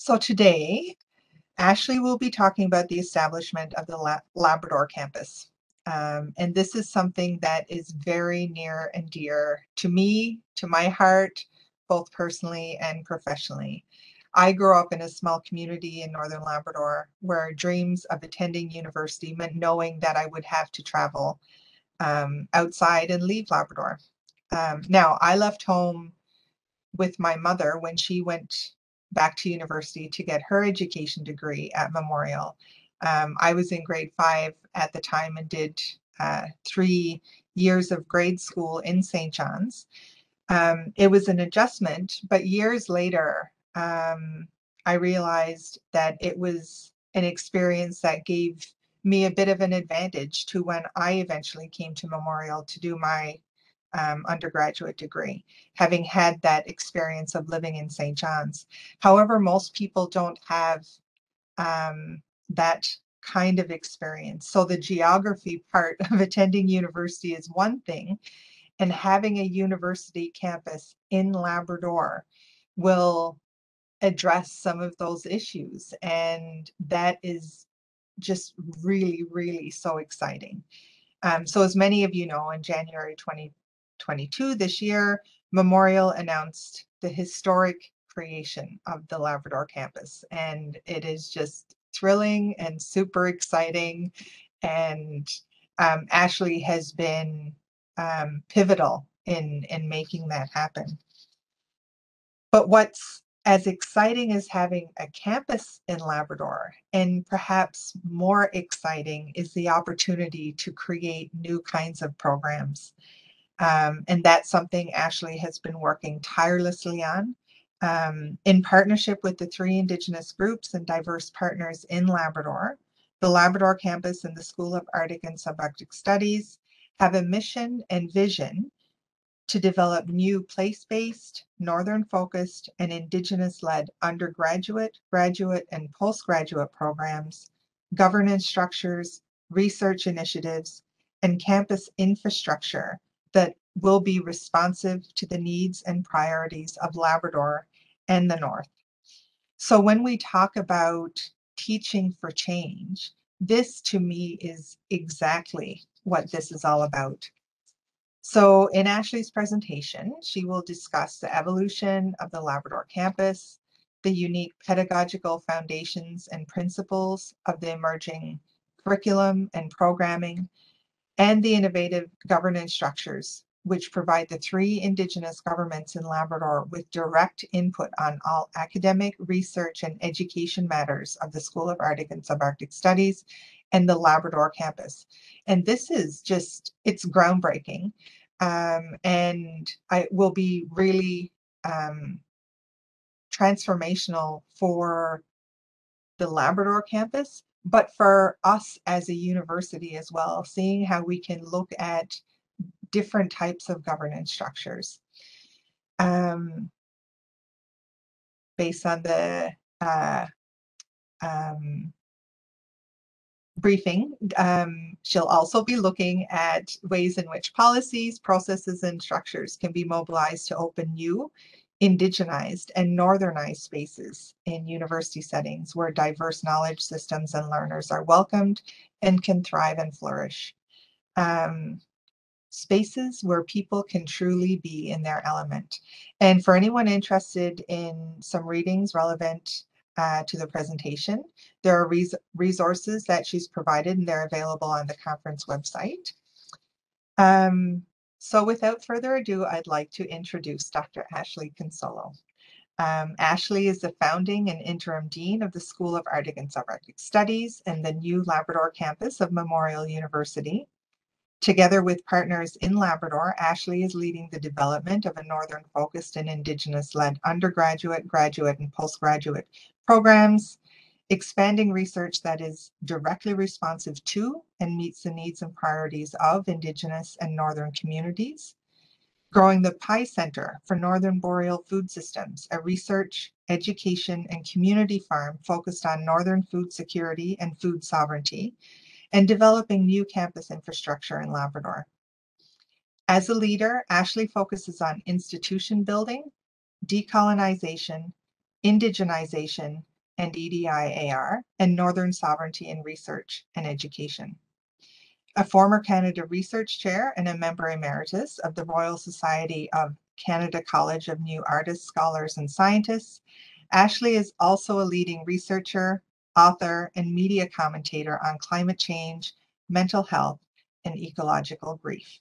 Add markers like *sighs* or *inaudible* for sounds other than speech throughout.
So today, Ashlee will be talking about the establishment of the La Labrador campus. Um, and this is something that is very near and dear to me, to my heart, both personally and professionally. I grew up in a small community in Northern Labrador where dreams of attending university meant knowing that I would have to travel um, outside and leave Labrador. Um, now, I left home with my mother when she went back to university to get her education degree at Memorial. Um, I was in grade five at the time and did uh, three years of grade school in St. John's. Um, it was an adjustment, but years later, um, I realized that it was an experience that gave me a bit of an advantage to when I eventually came to Memorial to do my um, undergraduate degree, having had that experience of living in St. John's. However, most people don't have um, that kind of experience. So the geography part *laughs* of attending university is one thing, and having a university campus in Labrador will address some of those issues. And that is just really, really so exciting. Um, so as many of you know, in January 2022 this year, Memorial announced the historic creation of the Labrador campus. And it is just thrilling and super exciting. And um, Ashlee has been um, pivotal in, in making that happen. But what's as exciting as having a campus in Labrador, and perhaps more exciting is the opportunity to create new kinds of programs. Um, and that's something Ashlee has been working tirelessly on um, in partnership with the three Indigenous groups and diverse partners in Labrador. The Labrador campus and the School of Arctic and Subarctic Studies have a mission and vision to develop new place-based, northern-focused, and indigenous-led undergraduate, graduate, and postgraduate programs, governance structures, research initiatives, and campus infrastructure that will be responsive to the needs and priorities of Labrador and the North. So when we talk about teaching for change, this to me is exactly what this is all about. So in Ashlee's presentation, she will discuss the evolution of the Labrador campus, the unique pedagogical foundations and principles of the emerging curriculum and programming, and the innovative governance structures which provide the three Indigenous governments in Labrador with direct input on all academic, research, and education matters of the School of Arctic and Subarctic Studies and the Labrador campus. And this is just, it's groundbreaking um, and I will be really um, transformational for the Labrador campus, but for us as a university as well, seeing how we can look at different types of governance structures um, based on the uh, um, briefing, um, she'll also be looking at ways in which policies, processes, and structures can be mobilized to open new, indigenized, and northernized spaces in university settings where diverse knowledge systems and learners are welcomed and can thrive and flourish. Um, spaces where people can truly be in their element. And for anyone interested in some readings relevant uh, to the presentation. There are res resources that she's provided and they're available on the conference website. Um, so without further ado, I'd like to introduce Dr. Ashlee Cunsolo. Um, Ashlee is the founding and interim dean of the School of Arctic and Subarctic Studies and the new Labrador campus of Memorial University. Together with partners in Labrador, Ashlee is leading the development of a Northern focused and Indigenous led undergraduate, graduate, and postgraduate programs, expanding research that is directly responsive to and meets the needs and priorities of Indigenous and Northern communities, growing the Pye Center for Northern Boreal Food Systems, a research, education, and community farm focused on Northern food security and food sovereignty, and developing new campus infrastructure in Labrador. As a leader, Ashlee focuses on institution building, decolonization, indigenization, and EDI-AR, and Northern Sovereignty in Research and Education. A former Canada Research Chair and a member emeritus of the Royal Society of Canada College of New Artists, Scholars, and Scientists, Ashlee is also a leading researcher, author, and media commentator on climate change, mental health, and ecological grief.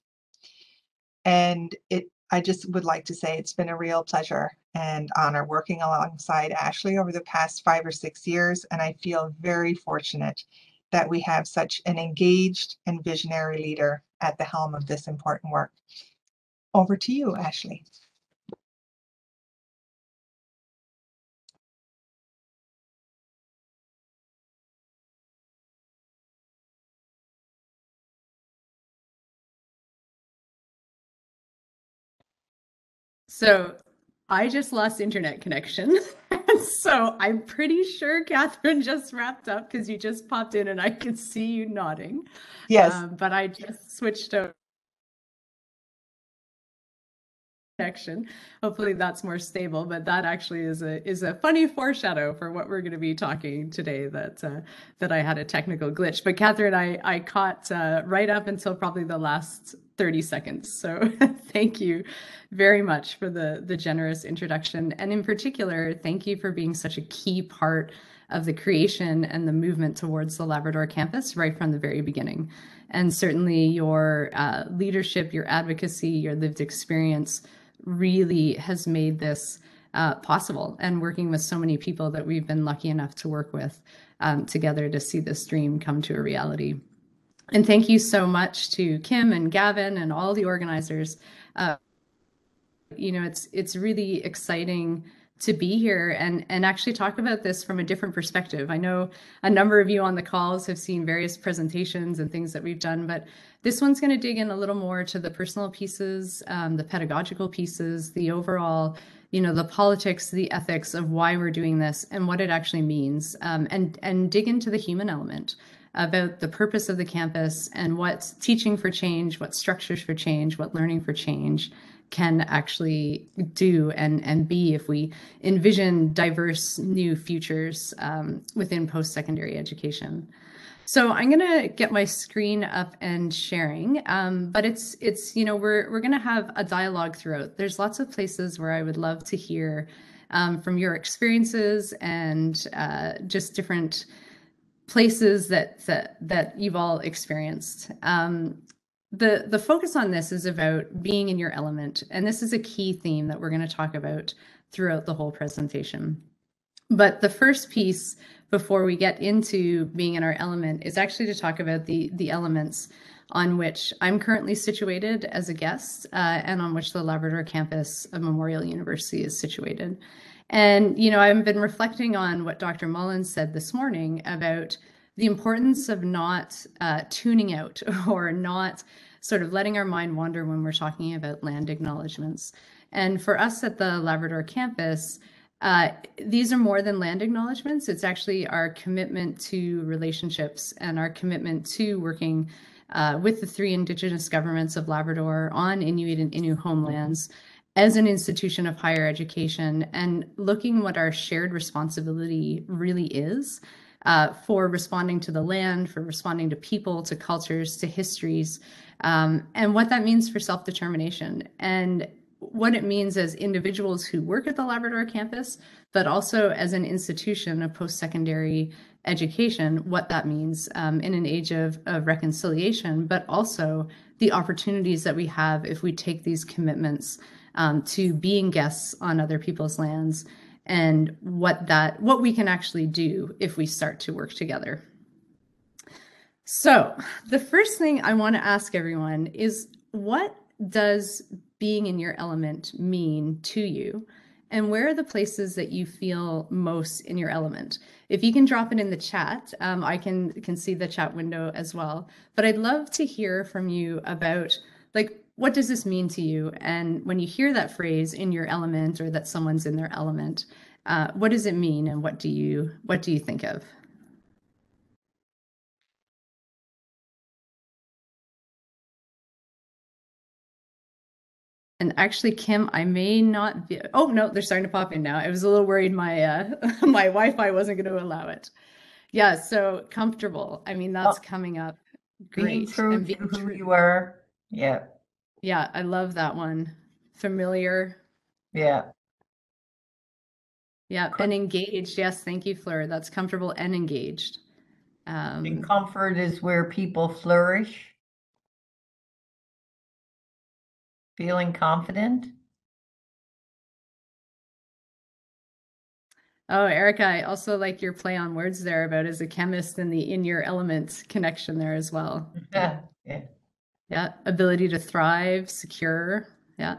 And it, I just would like to say it's been a real pleasure and honor working alongside Ashlee over the past five or six years. And I feel very fortunate that we have such an engaged and visionary leader at the helm of this important work. Over to you, Ashlee. So I just lost internet connection. *laughs* so I'm pretty sure Catherine just wrapped up because you just popped in and I could see you nodding. Yes. Um, but I just switched over connection. Hopefully that's more stable, but that actually is a is a funny foreshadow for what we're going to be talking today. That uh, that I had a technical glitch, but Catherine, I I caught uh, right up until probably the last 30 seconds. So *laughs* thank you very much for the the generous introduction, and in particular, thank you for being such a key part of the creation and the movement towards the Labrador campus right from the very beginning. And certainly your uh, leadership, your advocacy, your lived experience really has made this uh, possible and working with so many people that we've been lucky enough to work with um, together to see this dream come to a reality. And thank you so much to Kim and Gavin and all the organizers. Uh, you know, it's it's really exciting to be here and and actually talk about this from a different perspective. I know a number of you on the calls have seen various presentations and things that we've done, but this one's going to dig in a little more to the personal pieces, um, the pedagogical pieces, the overall, you know, the politics, the ethics of why we're doing this and what it actually means, um, and and dig into the human element about the purpose of the campus and what teaching for change, what structures for change, what learning for change can actually do and, and be if we envision diverse new futures um, within post-secondary education. So I'm gonna get my screen up and sharing, um, but it's it's you know we're we're gonna have a dialogue throughout. There's lots of places where I would love to hear um, from your experiences and uh, just different places that that that you've all experienced. Um, the the focus on this is about being in your element and this is a key theme that we're going to talk about throughout the whole presentation but the first piece before we get into being in our element is actually to talk about the the elements on which I'm currently situated as a guest uh, and on which the Labrador campus of Memorial University is situated. And, you know, I've been reflecting on what Dr. Mullins said this morning about the importance of not uh, tuning out *laughs* or not sort of letting our mind wander when we're talking about land acknowledgements. And for us at the Labrador campus, uh, these are more than land acknowledgements. It's actually our commitment to relationships and our commitment to working uh, with the three Indigenous governments of Labrador on Inuit and Innu homelands as an institution of higher education and looking what our shared responsibility really is uh, for responding to the land, for responding to people, to cultures, to histories, um, and what that means for self determination and what it means as individuals who work at the Labrador campus, but also as an institution of post secondary education, what that means um, in an age of, of reconciliation, but also the opportunities that we have if we take these commitments um, to being guests on other people's lands and what that what we can actually do if we start to work together. So, the first thing I want to ask everyone is what does being in your element mean to you? And where are the places that you feel most in your element? If you can drop it in the chat, um, I can can see the chat window as well. But I'd love to hear from you about like what does this mean to you? And when you hear that phrase in your element or that someone's in their element, uh, what does it mean and what do you what do you think of? And actually, Kim, I may not be. Oh no, they're starting to pop in now. I was a little worried my uh, *laughs* my Wi-Fi wasn't going to allow it. Yeah, so comfortable. I mean, that's Oh, coming up. Being Great. true And to being who you are. Yeah, Yeah, I love that one. Familiar. yeah. Yeah, and engaged. Yes, thank you, Fleur. That's comfortable and engaged. And Um, comfort is where people flourish. Feeling confident. oh, Erica, I also like your play on words there about as a chemist and the in your element connection there as well. *laughs* Yeah, yeah. Yeah, ability to thrive, secure. Yeah.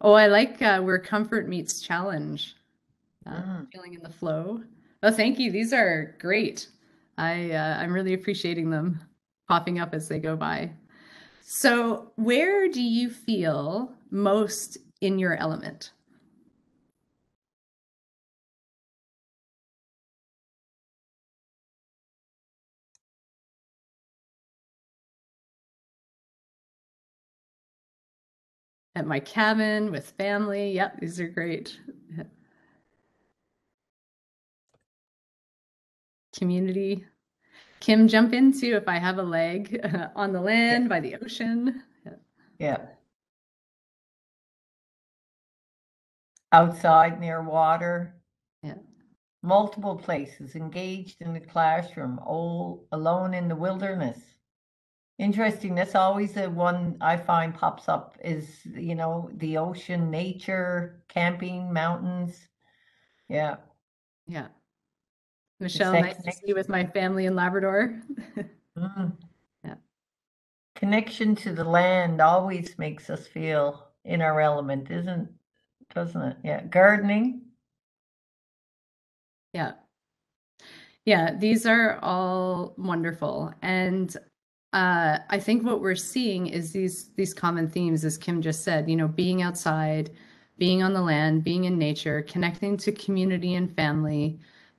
Oh, I like uh, where comfort meets challenge. Uh, Mm. feeling in the flow. Oh, thank you. These are great. I uh, I'm really appreciating them popping up as they go by. So, where do you feel most in your element? At my cabin with family. Yep, these are great. Community. Kim, jump into if I have a leg *laughs* on the land, by the ocean. Yeah. Outside near water. Yeah. Multiple places, engaged in the classroom, all alone in the wilderness. Interesting, that's always the one I find pops up is, you know, the ocean, nature, camping, mountains. Yeah. Yeah. Michelle, nice to see you with my family in Labrador. Mm. *laughs* Yeah. Connection to the land always makes us feel in our element, isn't, doesn't it? Yeah, gardening. Yeah. Yeah, these are all wonderful. And uh, I think what we're seeing is these these common themes, as Kim just said, you know, being outside, being on the land, being in nature, connecting to community and family,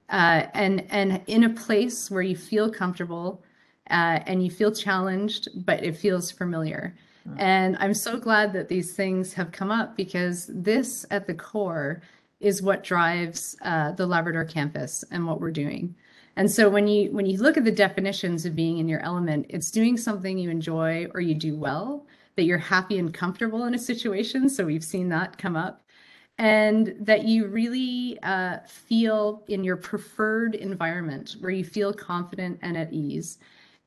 uh, and and in a place where you feel comfortable uh, and you feel challenged, but it feels familiar. Mm. And I'm so glad that these things have come up because this, at the core, is what drives uh, the Labrador campus and what we're doing. And so when you when you look at the definitions of being in your element, it's doing something you enjoy or you do well, that you're happy and comfortable in a situation. So we've seen that come up. And that you really uh, feel in your preferred environment where you feel confident and at ease.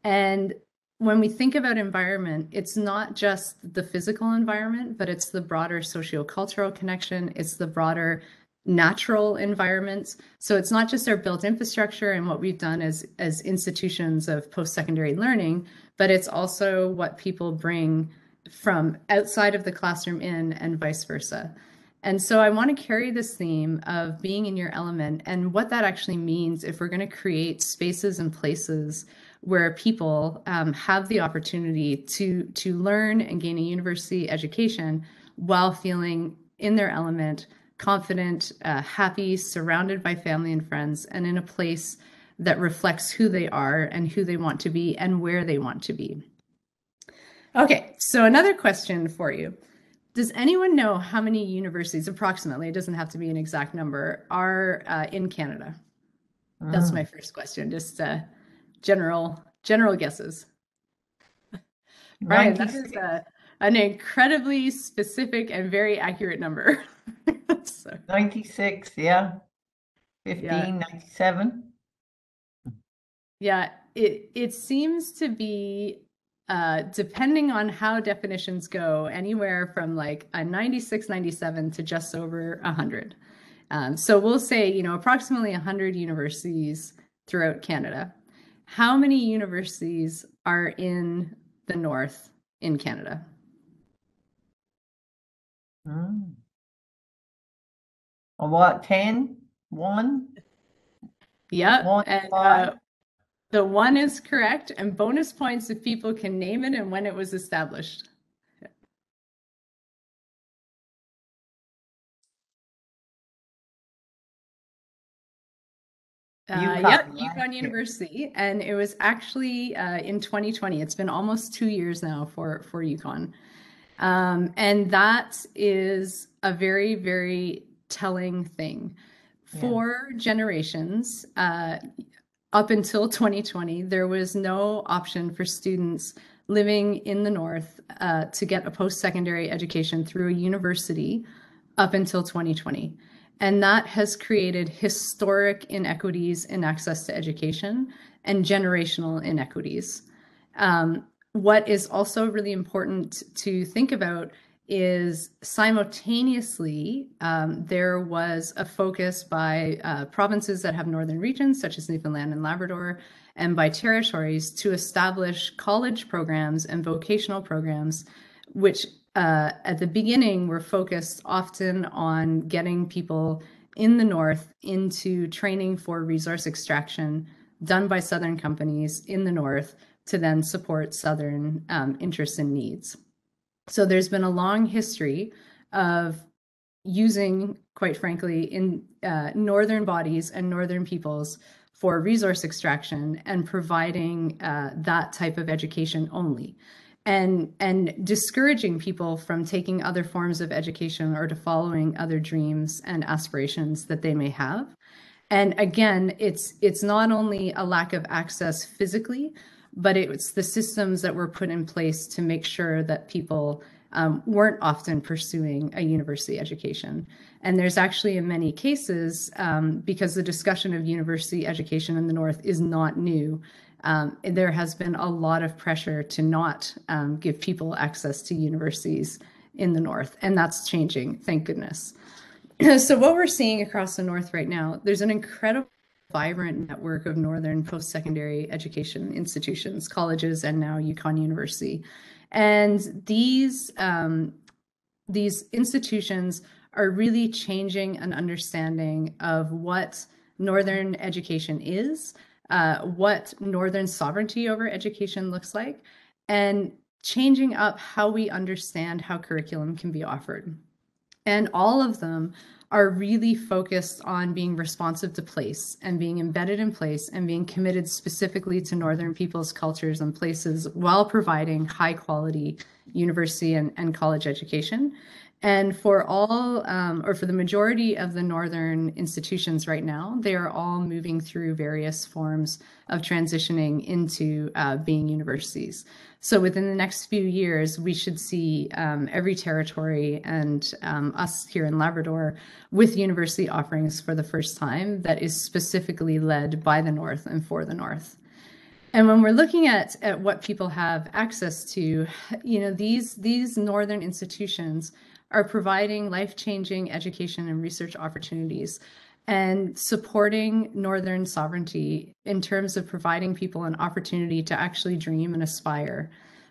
And when we think about environment, it's not just the physical environment, but it's the broader sociocultural connection, it's the broader natural environments. So it's not just our built infrastructure and what we've done as, as institutions of post-secondary learning, but it's also what people bring from outside of the classroom in and vice versa. And so I want to carry this theme of being in your element and what that actually means if we're going to create spaces and places where people um, have the opportunity to to learn and gain a university education while feeling in their element, confident, uh, happy, surrounded by family and friends, and in a place that reflects who they are and who they want to be and where they want to be. Okay, so another question for you. Does anyone know how many universities, approximately, it doesn't have to be an exact number, are uh, in Canada? That's my first question. Just uh, general general guesses. Brian, that is a, an incredibly specific and very accurate number. *laughs* *laughs* so, 96, yeah. 15, 97. yeah, it it seems to be uh, depending on how definitions go, anywhere from like a 96, 97 to just over 100. Um, so we'll say, you know, approximately 100 universities throughout Canada. How many universities are in the north in Canada? Mm. A what, 10? One? Yep. One, and uh, the one is correct, and bonus points if people can name it and when it was established. Uh, Yukon, yep, right? Yukon University, and it was actually uh, in 2020. It's been almost two years now for for Yukon, Um, and that is a very, very telling thing. Yeah. For generations, uh, up until *laughs* 2020, there was no option for students living in the North uh, to get a post secondary education through a university up until 2020. And that has created historic inequities in access to education and generational inequities. Um, what is also really important to think about is simultaneously um, there was a focus by uh, provinces that have northern regions such as Newfoundland and Labrador and by territories to establish college programs and vocational programs which uh, at the beginning were focused often on getting people in the north into training for resource extraction done by southern companies in the north to then support southern um, interests and needs so there's been a long history of using, quite frankly, in uh, northern bodies and northern peoples for resource extraction and providing uh, that type of education only. And, and discouraging people from taking other forms of education or to following other dreams and aspirations that they may have. And again, it's it's not only a lack of access physically, but it's the systems that were put in place to make sure that people um, weren't often pursuing a university education. And there's actually, in many cases, um, because the discussion of university education in the North is not new, um, there has been a lot of pressure to not um, give people access to universities in the North. And that's changing, thank goodness. *clears throat* so, what we're seeing across the North right now, there's an incredible vibrant network of northern post-secondary education institutions colleges and now yukon university and these um, these institutions are really changing an understanding of what Northern education is, uh, what Northern sovereignty over education looks like, and changing up how we understand how curriculum can be offered. And all of them are really focused on being responsive to place and being embedded in place and being committed specifically to Northern peoples, cultures, and places while providing high quality university and, and college education. And for all, um, or for the majority of the Northern institutions right now, they are all moving through various forms of transitioning into uh, being universities. So within the next few years, we should see um, every territory and um, us here in Labrador with university offerings for the first time that is specifically led by the North and for the North. And when we're looking at, at what people have access to, you know, these, these Northern institutions are providing life-changing education and research opportunities and supporting Northern sovereignty in terms of providing people an opportunity to actually dream and aspire.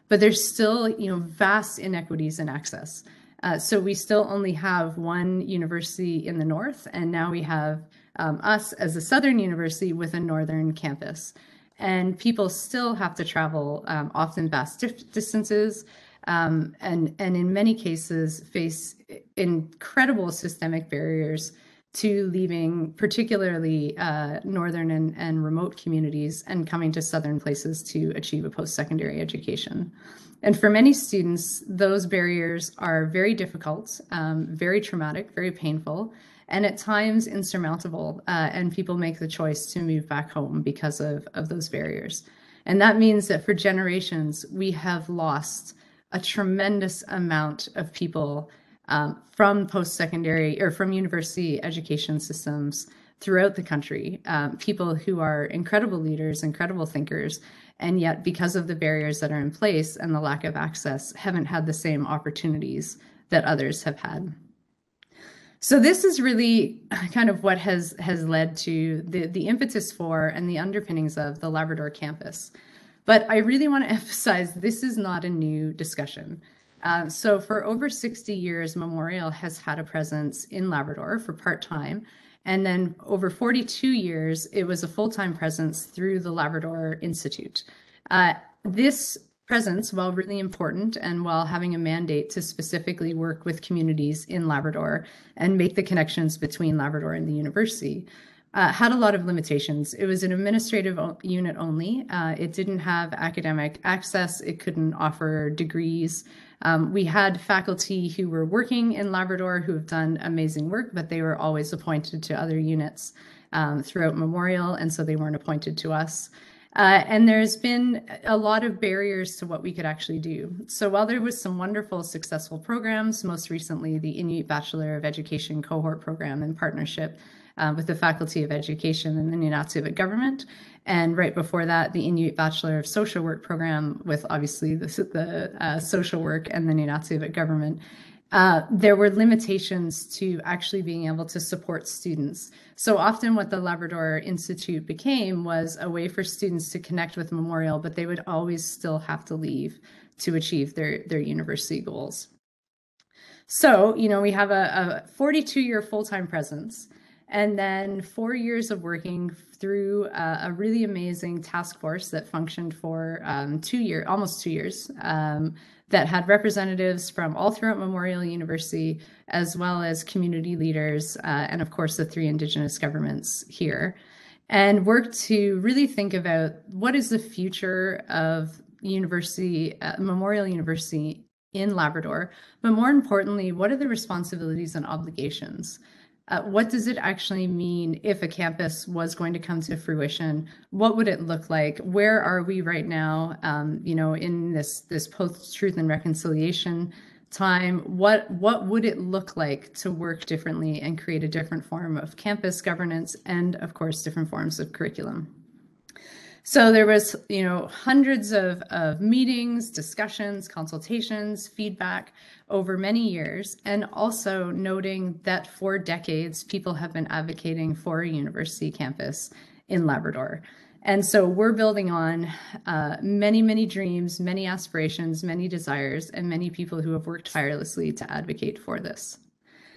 But there's still, you know, vast inequities in access. Uh, so we still only have one university in the north, and now we have um, us as a southern university with a northern campus. And people still have to travel um, often vast distances, um, and and in many cases face incredible systemic barriers to leaving particularly uh, northern and, and remote communities and coming to southern places to achieve a post-secondary education. And for many students, those barriers are very difficult, um, very traumatic, very painful, and at times insurmountable. Uh, and people make the choice to move back home because of, of those barriers. And that means that for generations, we have lost a tremendous amount of people um, from post-secondary or from university education systems throughout the country, um, people who are incredible leaders, incredible thinkers, and yet because of the barriers that are in place and the lack of access, haven't had the same opportunities that others have had. So this is really *sighs* kind of what has has led to the the impetus for and the underpinnings of the Labrador campus. But I really want to *laughs* emphasize this is not a new discussion. Uh, so for over 60 years, Memorial has had a presence in Labrador for part-time. And then over 42 years, it was a full-time presence through the Labrador Institute. Uh, this presence, while really important and while having a mandate to specifically work with communities in Labrador and make the connections between Labrador and the university, uh, had a lot of limitations. It was an administrative unit only. Uh, it didn't have academic access. It couldn't offer degrees. Um, we had faculty who were working in Labrador who have done amazing work, but they were always appointed to other units um, throughout Memorial, and so they weren't appointed to us. Uh, and there's been a lot of barriers to what we could actually do. So while there was some wonderful successful programs, most recently the Inuit Bachelor of Education cohort program in partnership uh, with the Faculty of Education in the Nunatsiavut government. And right before that, the Inuit Bachelor of Social Work program with obviously the, the uh, social work and the Nunatsiavut government uh, there were limitations to actually being able to support students. So often what the Labrador Institute became was a way for students to connect with Memorial, but they would always still have to leave to achieve their, their university goals. So, you know, we have a 42 year full-time presence and then four years of working through a, a really amazing task force that functioned for um, two years, almost two years, um, that had representatives from all throughout Memorial University, as well as community leaders, uh, and of course the three Indigenous governments here, and worked to really think about what is the future of university, uh, Memorial University in Labrador, but more importantly, what are the responsibilities and obligations? Uh, what does it actually mean if a campus was going to come to fruition? What would it look like? Where are we right now? Um, you know, in this this post truth and reconciliation time, what what would it look like to work differently and create a different form of campus governance and, of course, different forms of curriculum? So there was, you know, hundreds of, of meetings, discussions, consultations, feedback over many years, and also noting that for decades, people have been advocating for a university campus in Labrador. And so we're building on uh, many, many dreams, many aspirations, many desires, and many people who have worked tirelessly to advocate for this.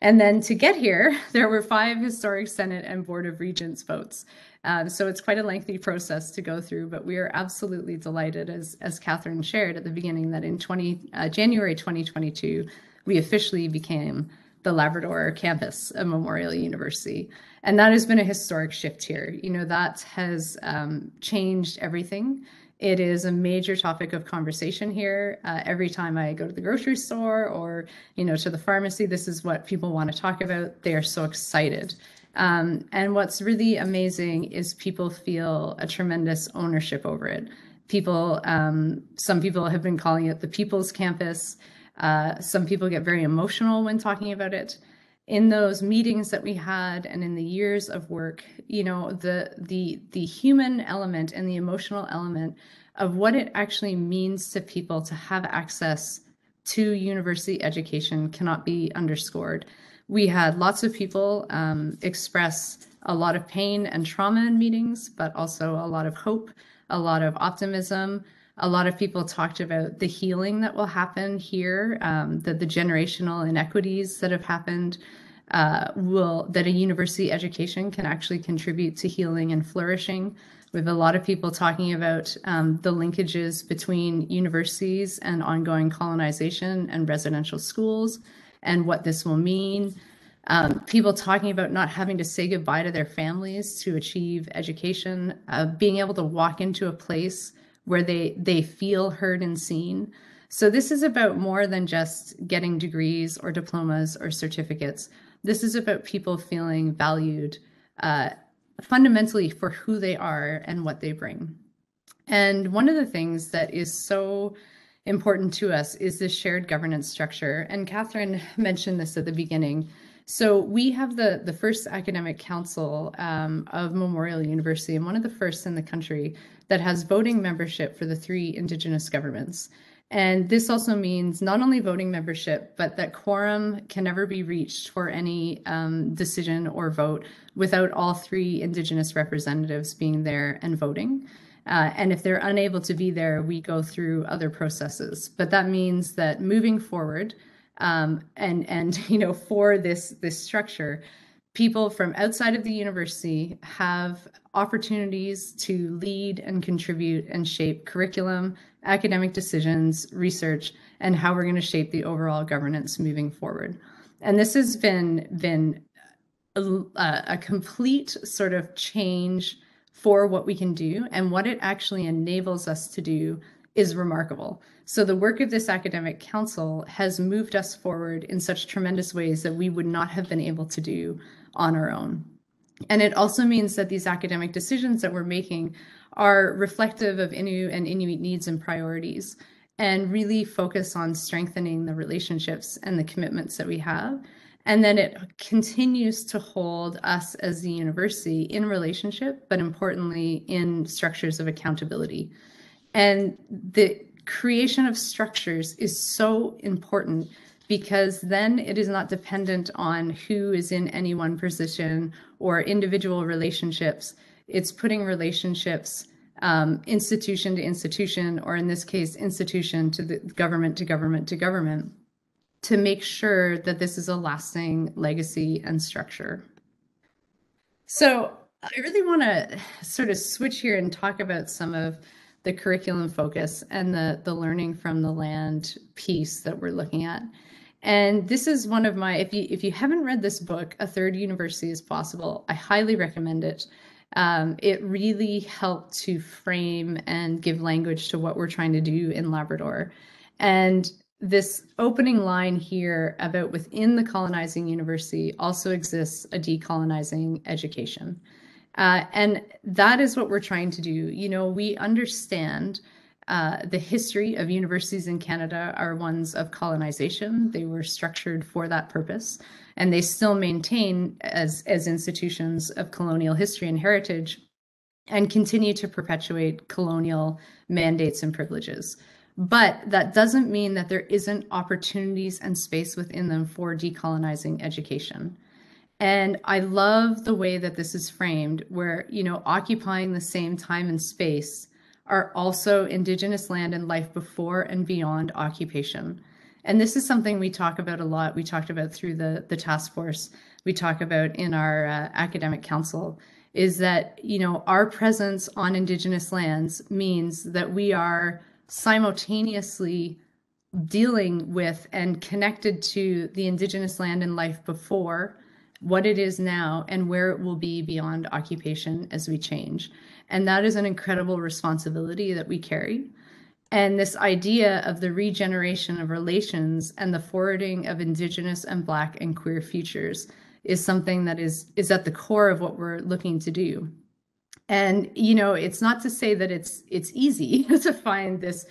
And then to get here, *laughs* there were five historic Senate and Board of Regents votes. Um, so it's quite a lengthy process to go through, but we are absolutely delighted, as, as Catherine shared at the beginning, that in 20, uh, January 2022, we officially became the Labrador campus of Memorial University. And that has been a historic shift here. You know, that has um, changed everything. It is a major topic of conversation here. Uh, every time I go to the grocery store or, you know, to the pharmacy, this is what people want to talk about. They are so excited um, and what's really amazing is people feel a tremendous ownership over it. People, um, some people have been calling it the People's Campus. Uh, some people get very emotional when talking about it. In those meetings that we had, and in the years of work, you know, the the the human element and the emotional element of what it actually means to people to have access to university education cannot be underscored we had lots of people um, express a lot of pain and trauma in meetings, but also a lot of hope, a lot of optimism. A lot of people talked about the healing that will happen here, um, that the generational inequities that have happened uh, will that a university education can actually contribute to healing and flourishing. We have a lot of people talking about um, the linkages between universities and ongoing colonization and residential schools and what this will mean. Um, people talking about not having to say goodbye to their families to achieve education, uh, being able to walk into a place where they they feel heard and seen. So this is about more than just getting degrees or diplomas or certificates. This is about people feeling valued uh, fundamentally for who they are and what they bring. And one of the things that is so important to us is this shared governance structure. And Catherine mentioned this at the beginning. So we have the, the first academic council um, of Memorial University and one of the first in the country that has voting membership for the three Indigenous governments. And this also means not only voting membership, but that quorum can never be reached for any um, decision or vote without all three Indigenous representatives being there and voting. Uh, and if they're unable to be there, we go through other processes. But that means that moving forward, um, and and *laughs* you know, for this this structure, people from outside of the university have opportunities to lead and contribute and shape curriculum, academic decisions, research, and how we're going to shape the overall governance moving forward. And this has been been a, a complete sort of change for what we can do and what it actually enables us to do is remarkable. So the work of this academic council has moved us forward in such tremendous ways that we would not have been able to do on our own. And it also means that these academic decisions that we're making are reflective of Innu and Inuit needs and priorities and really focus on strengthening the relationships and the commitments that we have. And then it continues to hold us as the university in relationship, but importantly, in structures of accountability. And the creation of structures is so important because then it is not dependent on who is in any one position or individual relationships. It's putting relationships um, institution to institution, or in this case, institution to the government to government to government, to make sure that this is a lasting legacy and structure. So I really want to sort of switch here and talk about some of the curriculum focus and the the learning from the land piece that we're looking at. And this is one of my, if you, if you haven't read this book, A Third University is Possible, I highly recommend it. Um, it really helped to frame and give language to what we're trying to do in Labrador. And this opening line here about within the colonizing university also exists a decolonizing education. Uh, and that is what we're trying to do. You know, we understand uh, the history of universities in Canada are ones of colonization. They were structured for that purpose, and they still maintain as, as institutions of colonial history and heritage and continue to perpetuate colonial mandates and privileges. But that doesn't mean that there isn't opportunities and space within them for decolonizing education. And I love the way that this is framed, where, you know, occupying the same time and space are also Indigenous land and life before and beyond occupation. And this is something we talk about a lot. We talked about through the, the task force, we talk about in our uh, academic council, is that, you know, our presence on Indigenous lands means that we are simultaneously dealing with and connected to the Indigenous land and life before, what it is now, and where it will be beyond occupation as we change. And that is an incredible responsibility that we carry. And this idea of the regeneration of relations and the forwarding of Indigenous and Black and queer futures is something that is, is at the core of what we're looking to do. And you know, it's not to say that it's it's easy *laughs* to find this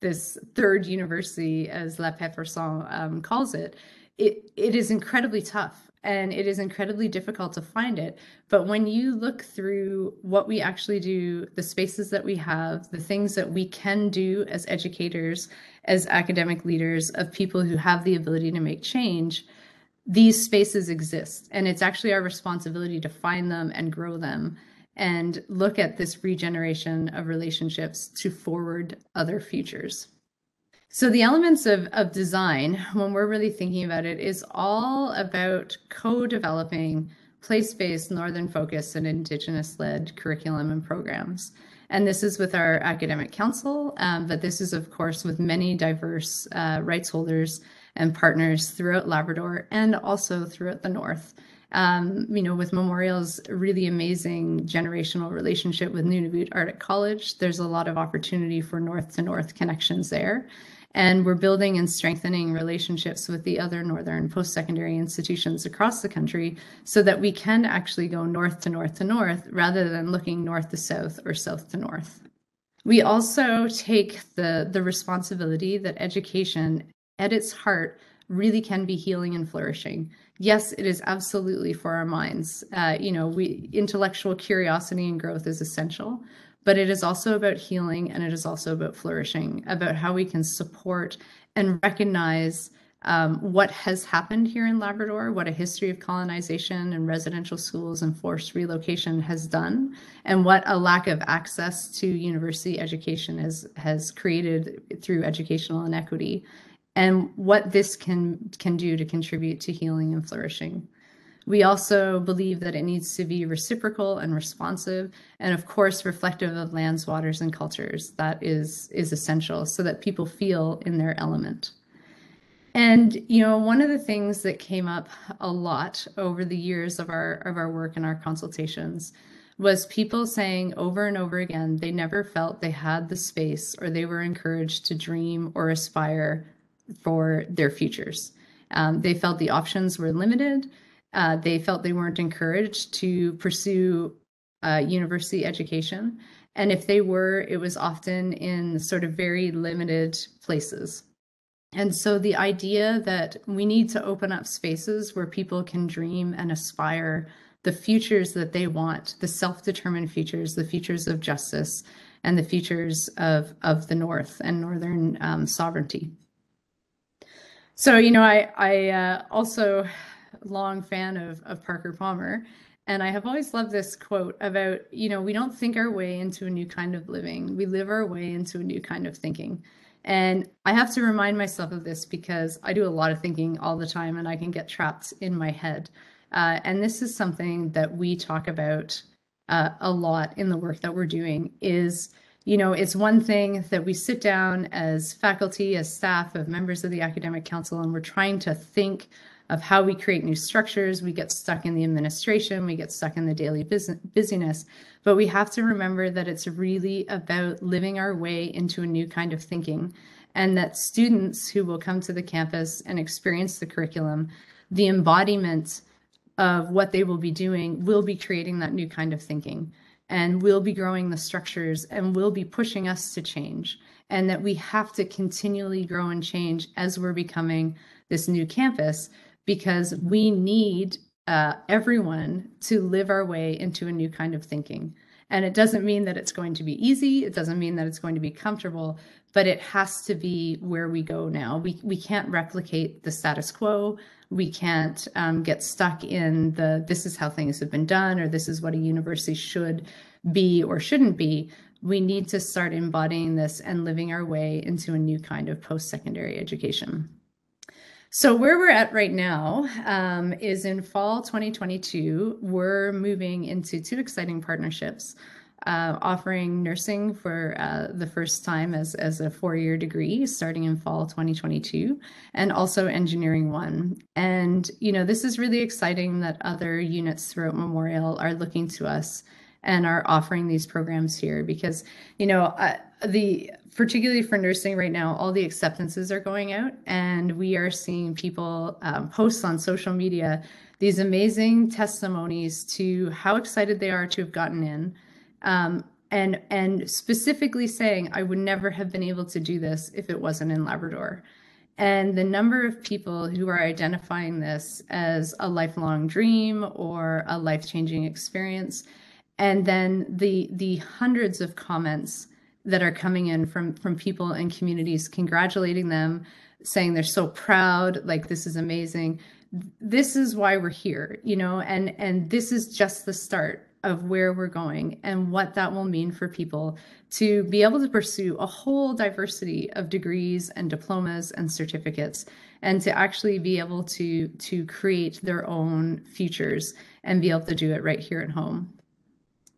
this third university, as la paperson um, calls it. It it is incredibly tough and it is incredibly difficult to find it. But when you look through what we actually do, the spaces that we have, the things that we can do as educators, as academic leaders, of people who have the ability to make change, these spaces exist. And it's actually our responsibility to find them and grow them and look at this regeneration of relationships to forward other futures. So the elements of, of design, when we're really thinking about it, is all about co-developing place-based Northern focus and Indigenous-led curriculum and programs. And this is with our academic council, um, but this is, of course, with many diverse uh, rights holders and partners throughout Labrador and also throughout the North. Um, you know, with Memorial's really amazing generational relationship with Nunavut Arctic College, there's a lot of opportunity for north to north connections there. And we're building and strengthening relationships with the other Northern post secondary institutions across the country so that we can actually go north to north to north rather than looking north to south or south to north. We also take the, the responsibility that education at its heart really can be healing and flourishing. Yes, it is absolutely for our minds. Uh, you know, we intellectual curiosity and growth is essential, but it is also about healing and it is also about flourishing, about how we can support and recognize um, what has happened here in Labrador, what a history of colonization and residential schools and forced relocation has done, and what a lack of access to university education has, has created through educational inequity, and what this can, can do to contribute to healing and flourishing. We also believe that it needs to be reciprocal and responsive, and of course, reflective of lands, waters, and cultures. That is, is essential so that people feel in their element. And you know, one of the things that came up a lot over the years of our of our work and our consultations was people saying over and over again they never felt they had the space or they were encouraged to dream or aspire for their futures. Um, they felt the options were limited. Uh, they felt they weren't encouraged to pursue uh, university education. And if they were, it was often in sort of very limited places. And so the idea that we need to open up spaces where people can dream and aspire the futures that they want, the self-determined futures, the futures of justice, and the futures of, of the North and Northern um, sovereignty. So, you know, I, I uh, also long fan of, of Parker Palmer, and I have always loved this quote about, you know, we don't think our way into a new kind of living, we live our way into a new kind of thinking. And I have to remind myself of this because I do a lot of thinking all the time and I can get trapped in my head. Uh, and this is something that we talk about uh, a lot in the work that we're doing is, you know, it's one thing that we sit down as faculty, as staff, of members of the academic council, and we're trying to think of how we create new structures. We get stuck in the administration, we get stuck in the daily business busyness. But we have to remember that it's really about living our way into a new kind of thinking, and that students who will come to the campus and experience the curriculum, the embodiment of what they will be doing will be creating that new kind of thinking and will be growing the structures and will be pushing us to change and that we have to continually grow and change as we're becoming this new campus because we need uh, everyone to live our way into a new kind of thinking. And it doesn't mean that it's going to be easy. It doesn't mean that it's going to be comfortable, but it has to be where we go now. We, we can't replicate the status quo. We can't um, get stuck in the this is how things have been done or this is what a university should be or shouldn't be. We need to start embodying this and living our way into a new kind of post secondary education. So where we're at right now um, is in fall 2022, we're moving into two exciting partnerships, uh, offering nursing for uh, the first time as, as a four-year degree starting in fall 2022, and also engineering one. And, you know, this is really exciting that other units throughout Memorial are looking to us and are offering these programs here because, you know, uh, the particularly for nursing right now, all the acceptances are going out, and we are seeing people um, post on social media these amazing testimonies to how excited they are to have gotten in, um, and and specifically saying, "I would never have been able to do this if it wasn't in Labrador." And the number of people who are identifying this as a lifelong dream or a life-changing experience, and then the the hundreds of comments that are coming in from from people and communities congratulating them saying they're so proud like this is amazing this is why we're here you know and and this is just the start of where we're going and what that will mean for people to be able to pursue a whole diversity of degrees and diplomas and certificates and to actually be able to to create their own futures and be able to do it right here at home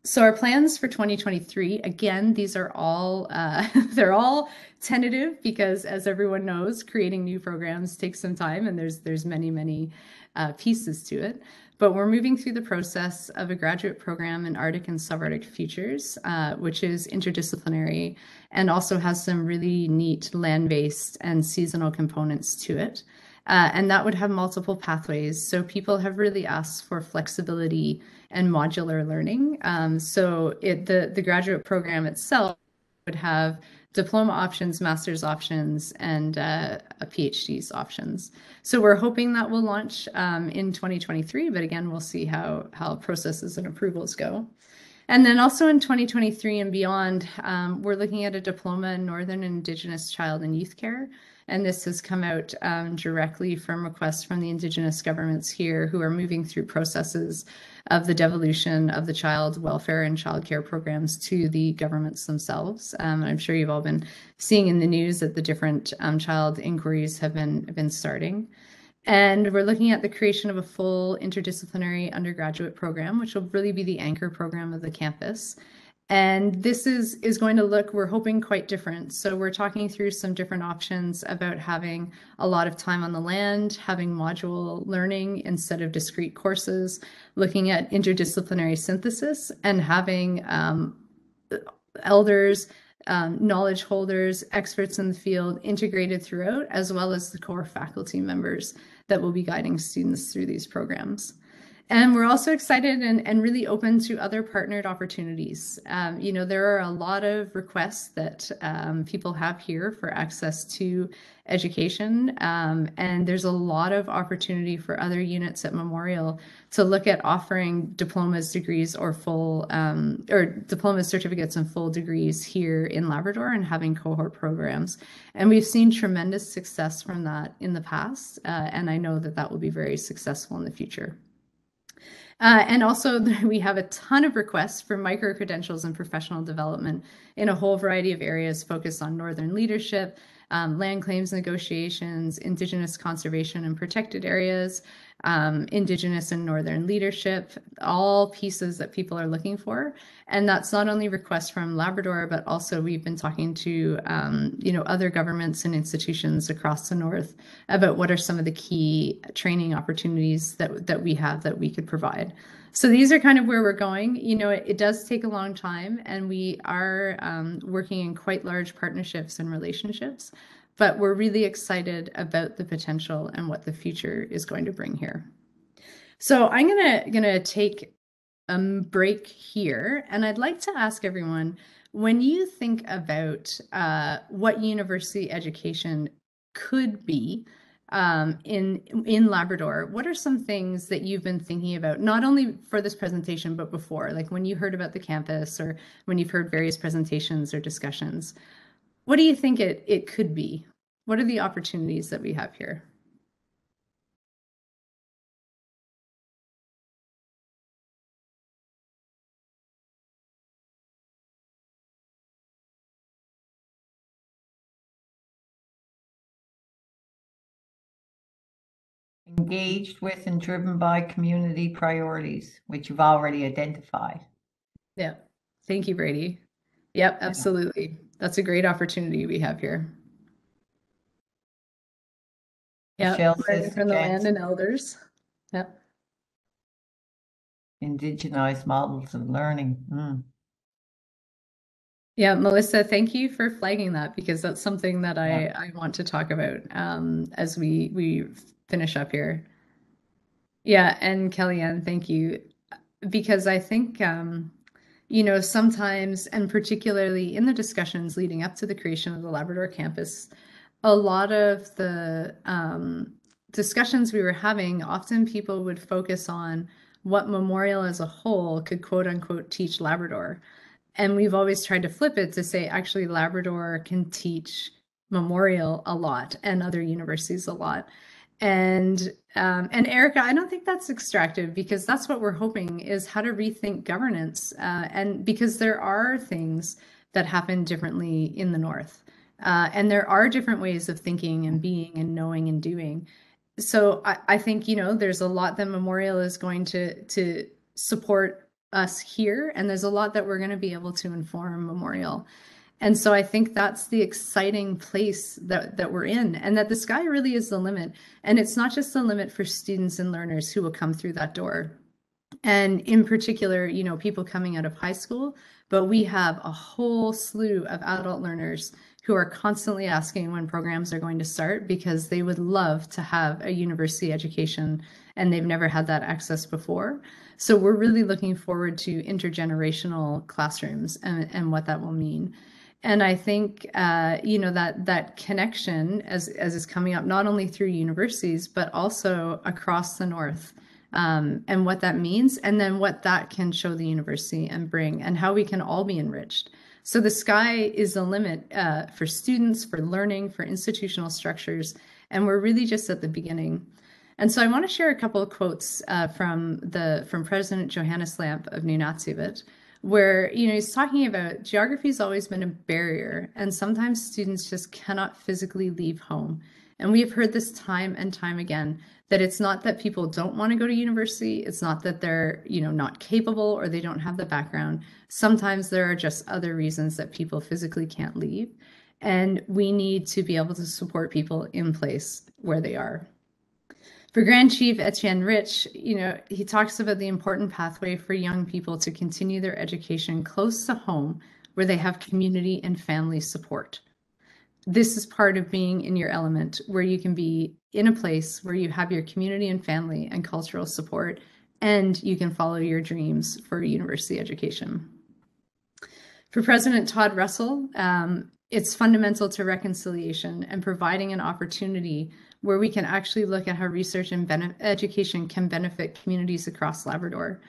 so our plans for 2023, again, these are all uh, *laughs* they're all tentative because, as everyone knows, creating new programs takes some time, and there's there's many many uh, pieces to it. But we're moving through the process of a graduate program in Arctic and subarctic futures, uh, which is interdisciplinary and also has some really neat land-based and seasonal components to it. Uh, and that would have multiple pathways. So people have really asked for flexibility and modular learning. Um, so it, the, the graduate program itself would have diploma options, master's options, and uh, a PhD's options. So we're hoping that will launch um, in 2023, but again, we'll see how, how processes and approvals go. And then also in 2023 and beyond, um, we're looking at a diploma in Northern Indigenous Child and Youth Care. And this has come out um, directly from requests from the Indigenous governments here who are moving through processes of the devolution of the child welfare and child care programs to the governments themselves. Um, I'm sure you've all been seeing in the news that the different um, child inquiries have been, been starting. And we're looking at the creation of a full interdisciplinary undergraduate program, which will really be the anchor program of the campus. And this is, is going to look, we're hoping, quite different. So we're talking through some different options about having a lot of time on the land, having module learning instead of discrete courses, looking at interdisciplinary synthesis, and having um, elders, um, knowledge holders, experts in the field integrated throughout, as well as the core faculty members that will be guiding students through these programs. And we're also excited and, and really open to other partnered opportunities. Um, you know, there are a lot of requests that um, people have here for access to education. Um, and there's a lot of opportunity for other units at Memorial to look at offering diplomas, degrees, or full, um, or diploma certificates and full degrees here in Labrador and having cohort programs. And we've seen tremendous success from that in the past. Uh, and I know that that will be very successful in the future. Uh, and also, *laughs* we have a ton of requests for micro credentials and professional development in a whole variety of areas focused on Northern leadership, um, land claims negotiations, Indigenous conservation and protected areas, um, Indigenous and Northern leadership, all pieces that people are looking for. And that's not only requests from Labrador, but also we've been talking to um, you know other governments and institutions across the North about what are some of the key training opportunities that that we have that we could provide. So these are kind of where we're going. You know, it, it does take a long time, and we are um, working in quite large partnerships and relationships but we're really excited about the potential and what the future is going to bring here. So I'm gonna gonna take a break here, and I'd like to ask everyone when you think about uh, what university education could be um, in in Labrador, what are some things that you've been thinking about, not only for this presentation but before, like when you heard about the campus or when you've heard various presentations or discussions? What do you think it it could be? What are the opportunities that we have here? Engaged with and driven by community priorities, which you've already identified. Yeah. Thank you, Brady. Yep, absolutely. That's a great opportunity we have here. Yeah, from the land and elders. Yep. Indigenized models of learning. Mm. Yeah, Melissa, thank you for flagging that because that's something that I, I want to talk about um, as we we finish up here. Yeah, and Kellyanne, thank you. Because I think um, you know, sometimes, and particularly in the discussions leading up to the creation of the Labrador campus, a lot of the um, discussions we were having, often people would focus on what Memorial as a whole could quote unquote teach Labrador. And we've always tried to flip it to say actually Labrador can teach Memorial a lot and other universities a lot. And um, and Erica, I don't think that's extractive because that's what we're hoping is how to rethink governance. Uh, and because there are things that happen differently in the North. Uh, and there are different ways of thinking and being and knowing and doing. So I, I think, you know, there's a lot that Memorial is going to to support us here. And there's a lot that we're going to be able to inform Memorial. And so I think that's the exciting place that, that we're in, and that the sky really is the limit. And it's not just the limit for students and learners who will come through that door. And in particular, you know, people coming out of high school, but we have a whole slew of adult learners who are constantly asking when programs are going to start because they would love to have a university education and they've never had that access before. So we're really looking forward to intergenerational classrooms and, and what that will mean. And I think uh, you know that that connection as as is coming up not only through universities but also across the north um, and what that means, and then what that can show the university and bring, and how we can all be enriched. So the sky is the limit uh, for students, for learning, for institutional structures, and we're really just at the beginning. And so I want to share a couple of quotes uh, from the from President Johannes Lampe of Nunatsiavut, where you know he's talking about geography has always been a barrier, and sometimes students just cannot physically leave home. And we have heard this time and time again that it's not that people don't want to go to university it's not that they're you know not capable or they don't have the background sometimes there are just other reasons that people physically can't leave and we need to be able to support people in place where they are for grand chief etienne rich you know he talks about the important pathway for young people to continue their education close to home where they have community and family support this is part of being in your element where you can be in a place where you have your community and family and cultural support and you can follow your dreams for university education. For President Todd Russell, um, it's fundamental to reconciliation and providing an opportunity where we can actually look at how research and education can benefit communities across Labrador.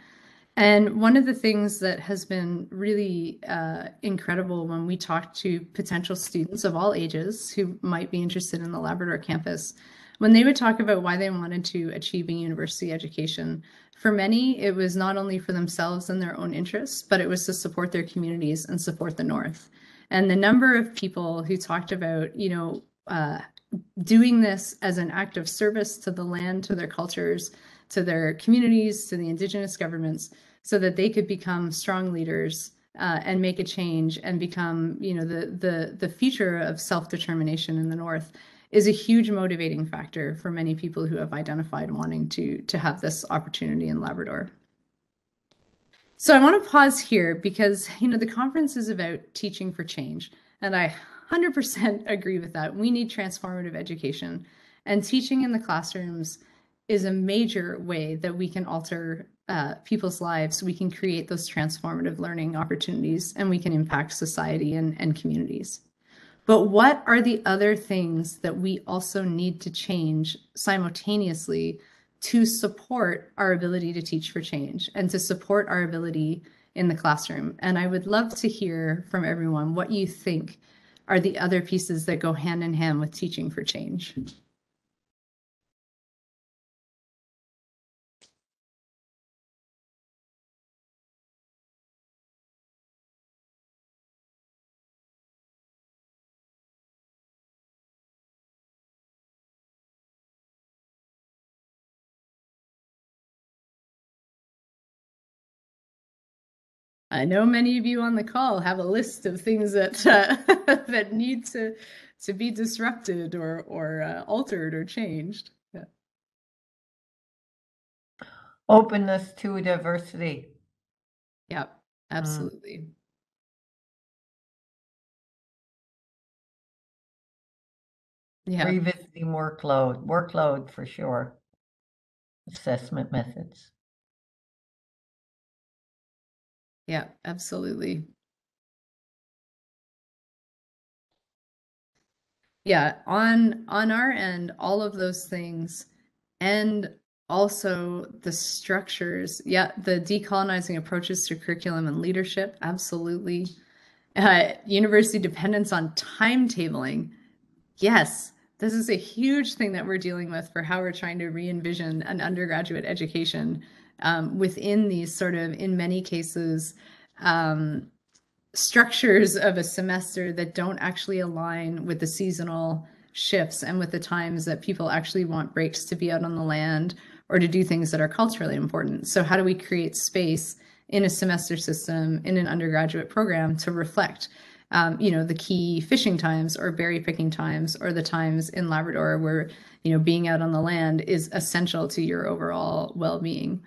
And one of the things that has been really uh, incredible when we talk to potential students of all ages who might be interested in the Labrador campus, when they would talk about why they wanted to achieve a university education, for many, it was not only for themselves and their own interests, but it was to support their communities and support the North. And the number of people who talked about, you know, uh, doing this as an act of service to the land, to their cultures, to their communities, to the indigenous governments, so that they could become strong leaders uh, and make a change and become, you know, the the the future of self-determination in the North is a huge motivating factor for many people who have identified wanting to to have this opportunity in Labrador. So I want to pause here because you know the conference is about teaching for change, and I 100% *laughs* agree with that. We need transformative education, and teaching in the classrooms is a major way that we can alter uh, people's lives. We can create those transformative learning opportunities and we can impact society and, and communities. But what are the other things that we also need to change simultaneously to support our ability to teach for change and to support our ability in the classroom? And I would love to hear from everyone what you think are the other pieces that go hand in hand with teaching for change. I know many of you on the call have a list of things that *laughs* uh, that need to to be disrupted or or uh, altered or changed. Yeah. Openness to diversity. Yep, mm. absolutely. Mm. Yeah. Revisiting workload, workload for sure. Assessment methods. Yeah, absolutely. Yeah, on on our end, all of those things and also the structures. Yeah, the decolonizing approaches to curriculum and leadership, absolutely. Uh, university dependence on timetabling. Yes, this is a huge thing that we're dealing with for how we're trying to re-envision an undergraduate education um, within these sort of, in many cases, um, structures of a semester that don't actually align with the seasonal shifts and with the times that people actually want breaks to be out on the land or to do things that are culturally important. So, how do we create space in a semester system in an undergraduate program to reflect? Um, you know the key fishing times or berry picking times or the times in labrador where you know being out on the land is essential to your overall well-being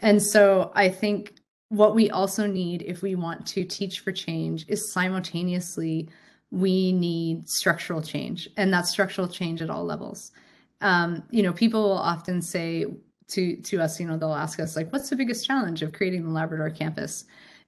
and so I think what we also need if we want to teach for change is simultaneously we need structural change and that's structural change at all levels. Um, you know people will often say to to us you know they'll ask us like what's the biggest challenge of creating the labrador campus?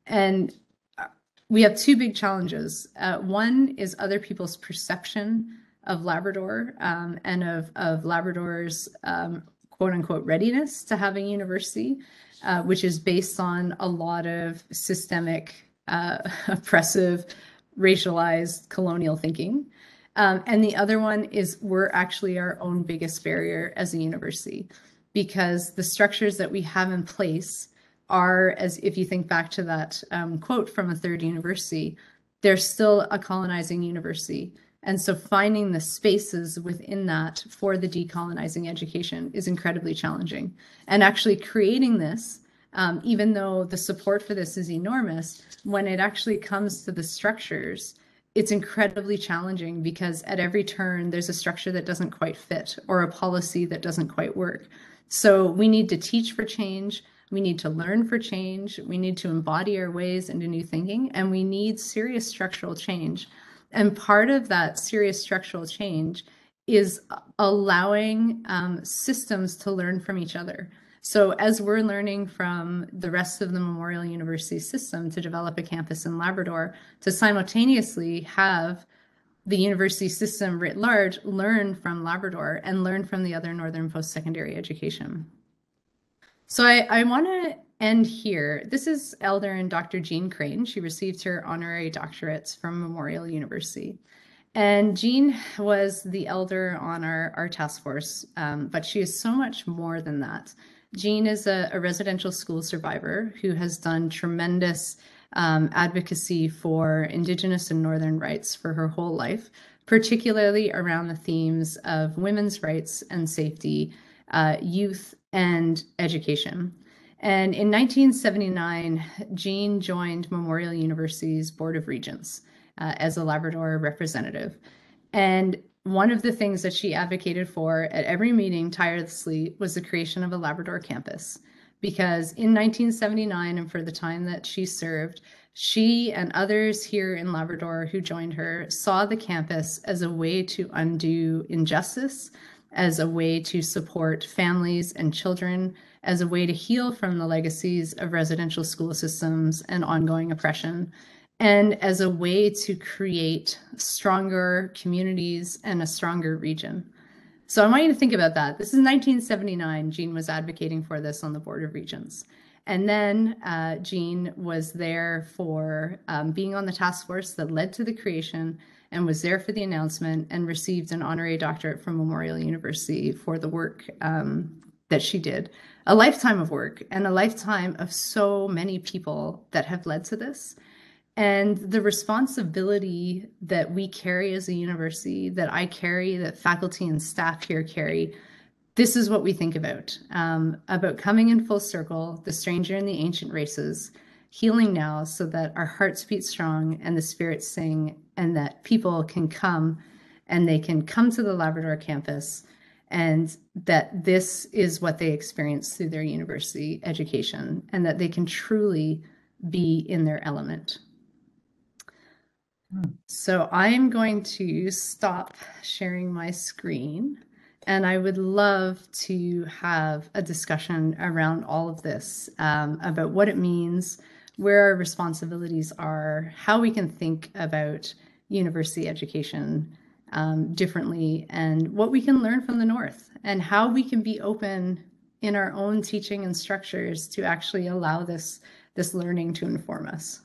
And uh, we have two big challenges. Uh, one is other people's perception of labrador um, and of of labrador's um, quote unquote readiness to have a university, uh, which is based on a lot of systemic, uh, *laughs* oppressive, racialized colonial thinking. Um, and the other one is we're actually our own biggest barrier as a university because the structures that we have in place are, as if you think back to that um, quote from a third university, they're still a colonizing university And so finding the spaces within that for the decolonizing education is incredibly challenging. And actually creating this, um, even though the support for this is enormous, when it actually comes to the structures, it's incredibly challenging because at every turn there's a structure that doesn't quite fit or a policy that doesn't quite work. So we need to teach for change. We need to learn for change. We need to embody our ways into new thinking, and we need serious structural change. And part of that serious structural change is allowing um, systems to learn from each other. So as we're learning from the rest of the Memorial University system to develop a campus in Labrador, to simultaneously have the university system writ large learn from Labrador and learn from the other Northern post-secondary education. So I, I want to end here. This is Elder and Dr. Jean Crane. She received her honorary doctorates from Memorial University. And Jean was the elder on our, our task force, um, but she is so much more than that. Jean is a, a residential school survivor who has done tremendous um, advocacy for Indigenous and Northern rights for her whole life, particularly around the themes of women's rights and safety, uh, youth, and education. And in 1979, Jean joined Memorial University's Board of Regents uh, as a Labrador representative. And one of the things that she advocated for at every meeting tirelessly was the creation of a Labrador campus. Because in 1979, and for the time that she served, she and others here in Labrador who joined her saw the campus as a way to undo injustice, as a way to support families and children, as a way to heal from the legacies of residential school systems and ongoing oppression and as a way to create stronger communities and a stronger region. So I want you to think about that. This is 1979. Jean was advocating for this on the Board of Regents. And then uh, Jean was there for um, being on the task force that led to the creation and was there for the announcement and received an honorary doctorate from Memorial University for the work um, that she did. A lifetime of work and a lifetime of so many people that have led to this. And the responsibility that we carry as a university, that I carry, that faculty and staff here carry, this is what we think about um, about coming in full circle, the stranger and the ancient races, healing now so that our hearts beat strong and the spirits sing, and that people can come and they can come to the Labrador campus, and that this is what they experience through their university education, and that they can truly be in their element. So I'm going to stop sharing my screen and I would love to have a discussion around all of this um, about what it means, where our responsibilities are, how we can think about university education um, differently, and what we can learn from the North, and how we can be open in our own teaching and structures to actually allow this, this learning to inform us.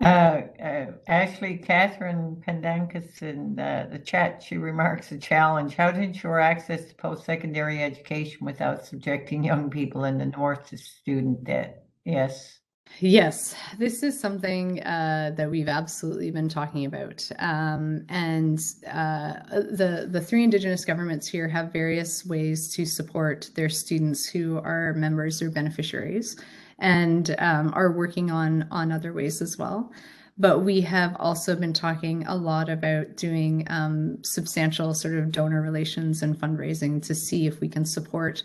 Uh, uh, Ashlee Catherine Pendankus in uh, the chat, she remarks a challenge. How to ensure access to post-secondary education without subjecting young people in the North to student debt? Yes. Yes, this is something uh, that we've absolutely been talking about, um, and uh, the the three Indigenous governments here have various ways to support their students who are members or beneficiaries and um, are working on on other ways as well. But we have also been talking a lot about doing um, substantial sort of donor relations and fundraising to see if we can support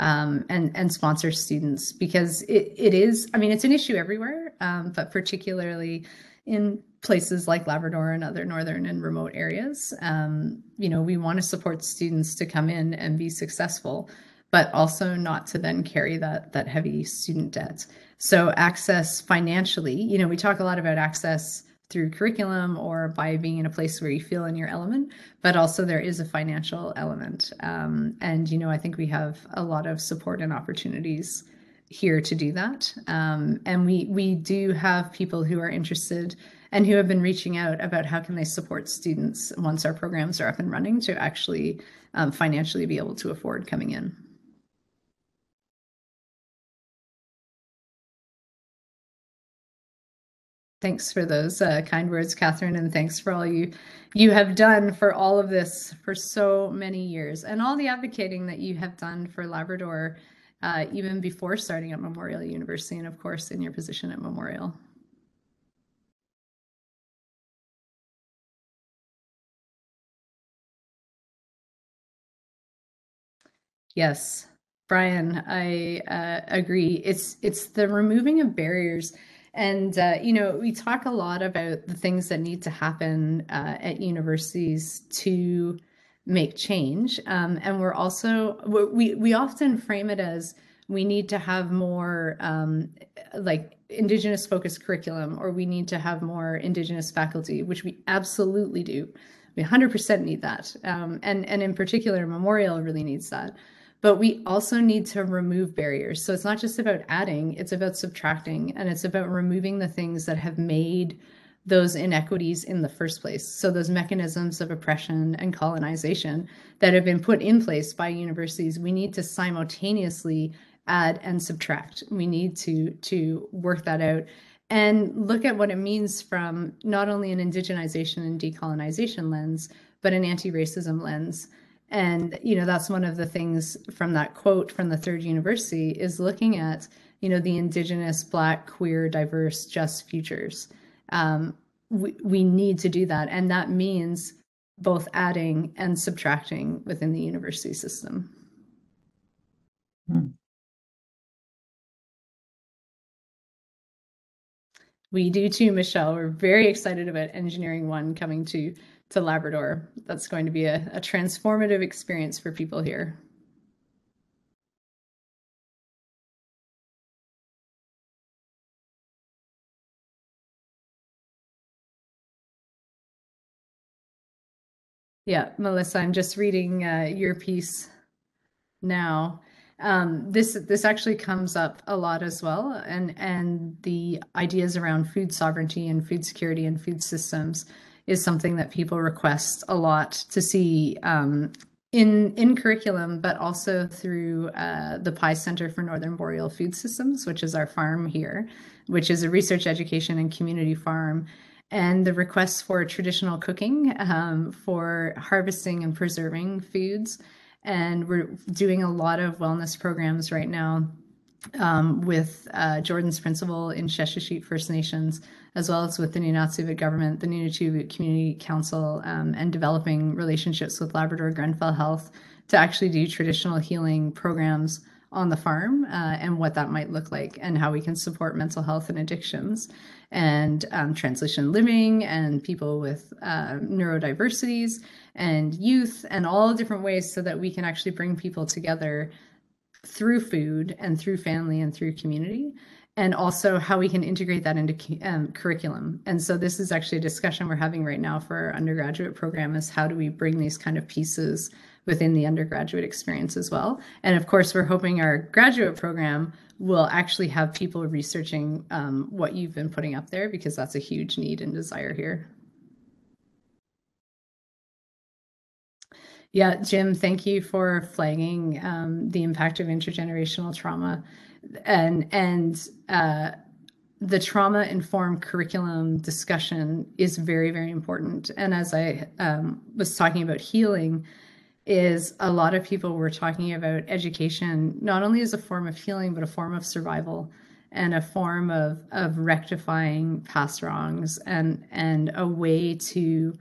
um, and and sponsor students because it, it is I mean it's an issue everywhere, um, but particularly in places like Labrador and other northern and remote areas. Um, you know, we want to support students to come in and be successful, but also not to then carry that that heavy student debt. So access financially, you know, we talk a lot about access through curriculum or by being in a place where you feel in your element, but also there is a financial element. Um, and, you know, I think we have a lot of support and opportunities here to do that. Um, and we we do have people who are interested and who have been reaching out about how can they support students once our programs are up and running to actually um, financially be able to afford coming in. Thanks for those uh, kind words, Catherine, and thanks for all you you have done for all of this for so many years, and all the advocating that you have done for Labrador, uh, even before starting at Memorial University, and of course in your position at Memorial. Yes, Brian, I uh, agree. It's it's the removing of barriers and, uh, you know, we talk a lot about the things that need to happen uh, at universities to make change. Um, and we're also, we, we often frame it as we need to have more um, like Indigenous focused curriculum, or we need to have more Indigenous faculty, which we absolutely do. We 100% need that. Um, and, and in particular, Memorial really needs that but we also need to remove barriers. So it's not just about adding, it's about subtracting, and it's about removing the things that have made those inequities in the first place. So those mechanisms of oppression and colonization that have been put in place by universities, we need to simultaneously add and subtract. We need to to work that out and look at what it means from not only an indigenization and decolonization lens, but an anti-racism lens and you know that's one of the things from that quote from the third university is looking at you know the indigenous black queer diverse just futures. Um, we, we need to do that. And that means both adding and subtracting within the university system. Hmm. we do too michelle. We're very excited about engineering one coming to to Labrador. That's going to be a, a transformative experience for people here. Yeah, Melissa, I'm just reading uh, your piece now. Um, this this actually comes up a lot as well, and and the ideas around food sovereignty and food security and food systems is something that people request a lot to see um, in in curriculum, but also through uh, the Pye Center for Northern Boreal Food Systems, which is our farm here, which is a research, education, and community farm. And the requests for traditional cooking, um, for harvesting and preserving foods. And we're doing a lot of wellness programs right now um, with uh, Jordan's principle in Sheshatshiu First Nations, as well as with the Nunatsiavut government, the NunatuKavut Community Council, um, and developing relationships with Labrador Grenfell Health to actually do traditional healing programs on the farm uh, and what that might look like and how we can support mental health and addictions and um, transition living and people with uh, neurodiversities and youth and all different ways so that we can actually bring people together through food and through family and through community and also how we can integrate that into um, curriculum. And so this is actually a discussion we're having right now for our undergraduate program is how do we bring these kind of pieces within the undergraduate experience as well. And of course, we're hoping our graduate program will actually have people researching um, what you've been putting up there because that's a huge need and desire here. Yeah, Jim, thank you for flagging um, the impact of intergenerational trauma and and uh, the trauma informed curriculum discussion is very very important. And as I um, was talking about healing, is a lot of people were talking about education not only as a form of healing but a form of survival and a form of of rectifying past wrongs and and a way to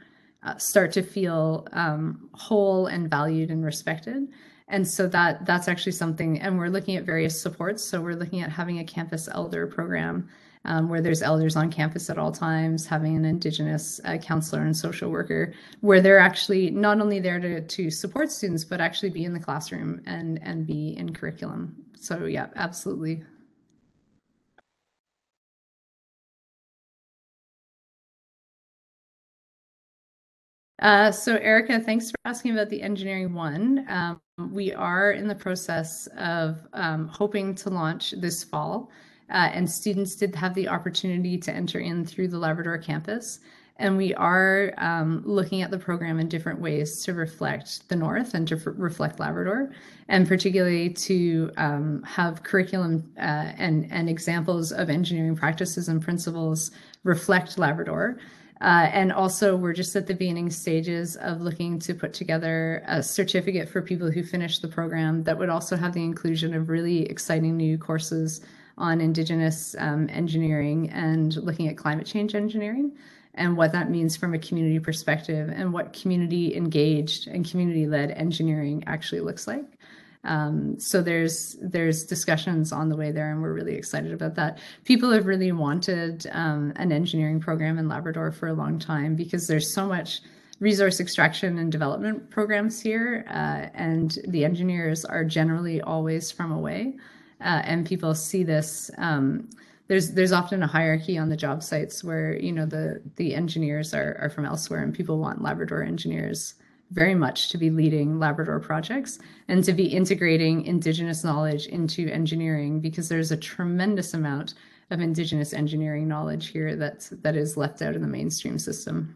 uh, start to feel um, whole and valued and respected. And so that that's actually something, and we're looking at various supports. So we're looking at having a campus elder program um, where there's elders on campus at all times, having an Indigenous uh, counselor and social worker, where they're actually not only there to, to support students, but actually be in the classroom and, and be in curriculum. So yeah, absolutely. Uh, so Erica, thanks for asking about the engineering one. Um, we are in the process of um, hoping to launch this fall, uh, and students did have the opportunity to enter in through the Labrador campus. And we are um, looking at the program in different ways to reflect the North and to reflect Labrador, and particularly to um, have curriculum uh, and, and examples of engineering practices and principles reflect Labrador. Uh, and also, we're just at the beginning stages of looking to put together a certificate for people who finish the program that would also have the inclusion of really exciting new courses on Indigenous um, engineering and looking at climate change engineering and what that means from a community perspective and what community engaged and community led engineering actually looks like. Um, so there's there's discussions on the way there, and we're really excited about that. People have really wanted um, an engineering program in Labrador for a long time because there's so much resource extraction and development programs here, uh, and the engineers are generally always from away, uh, and people see this. Um, there's there's often a hierarchy on the job sites where you know the the engineers are are from elsewhere, and people want Labrador engineers very much to be leading Labrador projects and to be integrating Indigenous knowledge into engineering because there's a tremendous amount of Indigenous engineering knowledge here that's, that is left out in the mainstream system.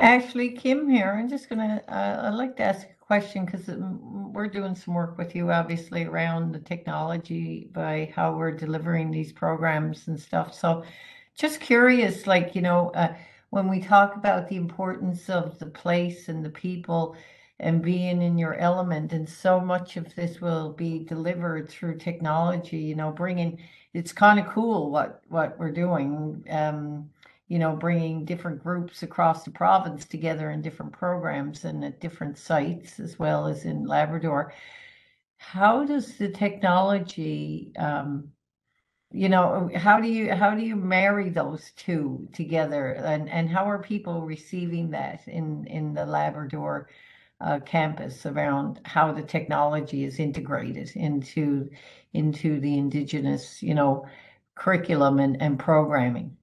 Ashlee, Kim here. I'm just gonna, uh, I'd like to ask a question because we're doing some work with you, obviously, around the technology by how we're delivering these programs and stuff. So just curious, like, you know, uh, when we talk about the importance of the place and the people and being in your element, and so much of this will be delivered through technology, you know, bringing, it's kind of cool what what we're doing. Um, you know, bringing different groups across the province together in different programs and at different sites, as well as in Labrador. How does the technology um, you know how do you how do you marry those two together? And and how are people receiving that in in the labrador uh, campus around how the technology is integrated into into the indigenous you know curriculum and, and programming?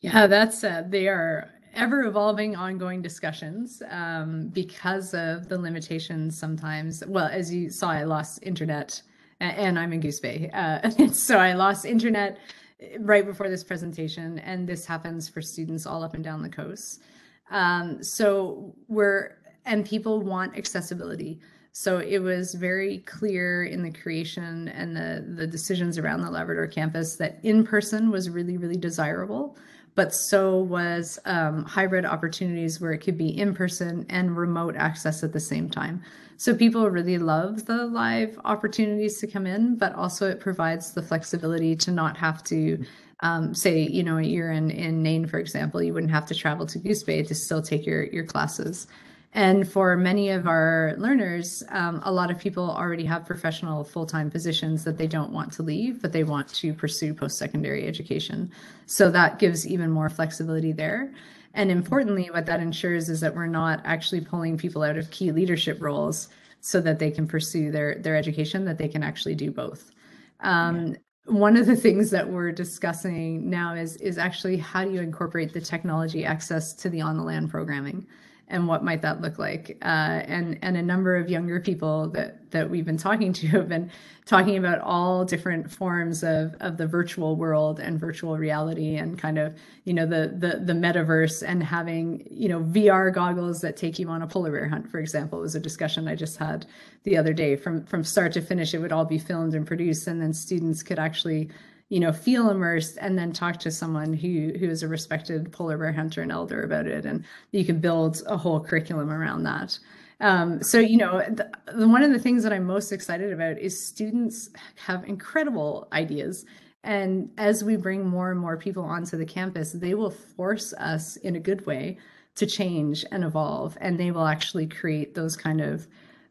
Yeah that's uh, they are ever evolving ongoing discussions um, because of the limitations sometimes. Well as you saw i lost internet and I'm in Goose Bay. Uh, *laughs* so I lost internet eh, right before this presentation, and this happens for students all up and down the coast. Um, so we're, and people want accessibility. So it was very clear in the creation and the, the decisions around the Labrador campus that in person was really, really desirable, but so was um, hybrid opportunities where it could be in person and remote access at the same time. So people really love the live opportunities to come in, but also it provides the flexibility to not have to um, say, you know, you're in, in Nain, for example, you wouldn't have to travel to Goose Bay to still take your, your classes. And for many of our learners, um, a lot of people already have professional full-time positions that they don't want to leave, but they want to pursue post-secondary education. So that gives even more flexibility there. And importantly, what that ensures is that we're not actually pulling people out of key leadership roles so that they can pursue their, their education, that they can actually do both. Um, one of the things that we're discussing now is, is actually how do you incorporate the technology access to the on the land programming? And what might that look like? Uh, and and a number of younger people that that we've been talking to *laughs* have been talking about all different forms of of the virtual world and virtual reality and kind of you know the the the metaverse and having you know VR goggles that take you on a polar bear hunt, for example, was a discussion I just had the other day. From from start to finish, it would all be filmed and produced, and then students could actually you know feel immersed and then talk to someone who who is a respected polar bear hunter and elder about it. And you can build a whole curriculum around that. Um, so you know the, the, one of the things that i'm most excited about is students have incredible ideas. And as we bring more and more people onto the campus they will force us in a good way to change and evolve. And they will actually create those kind of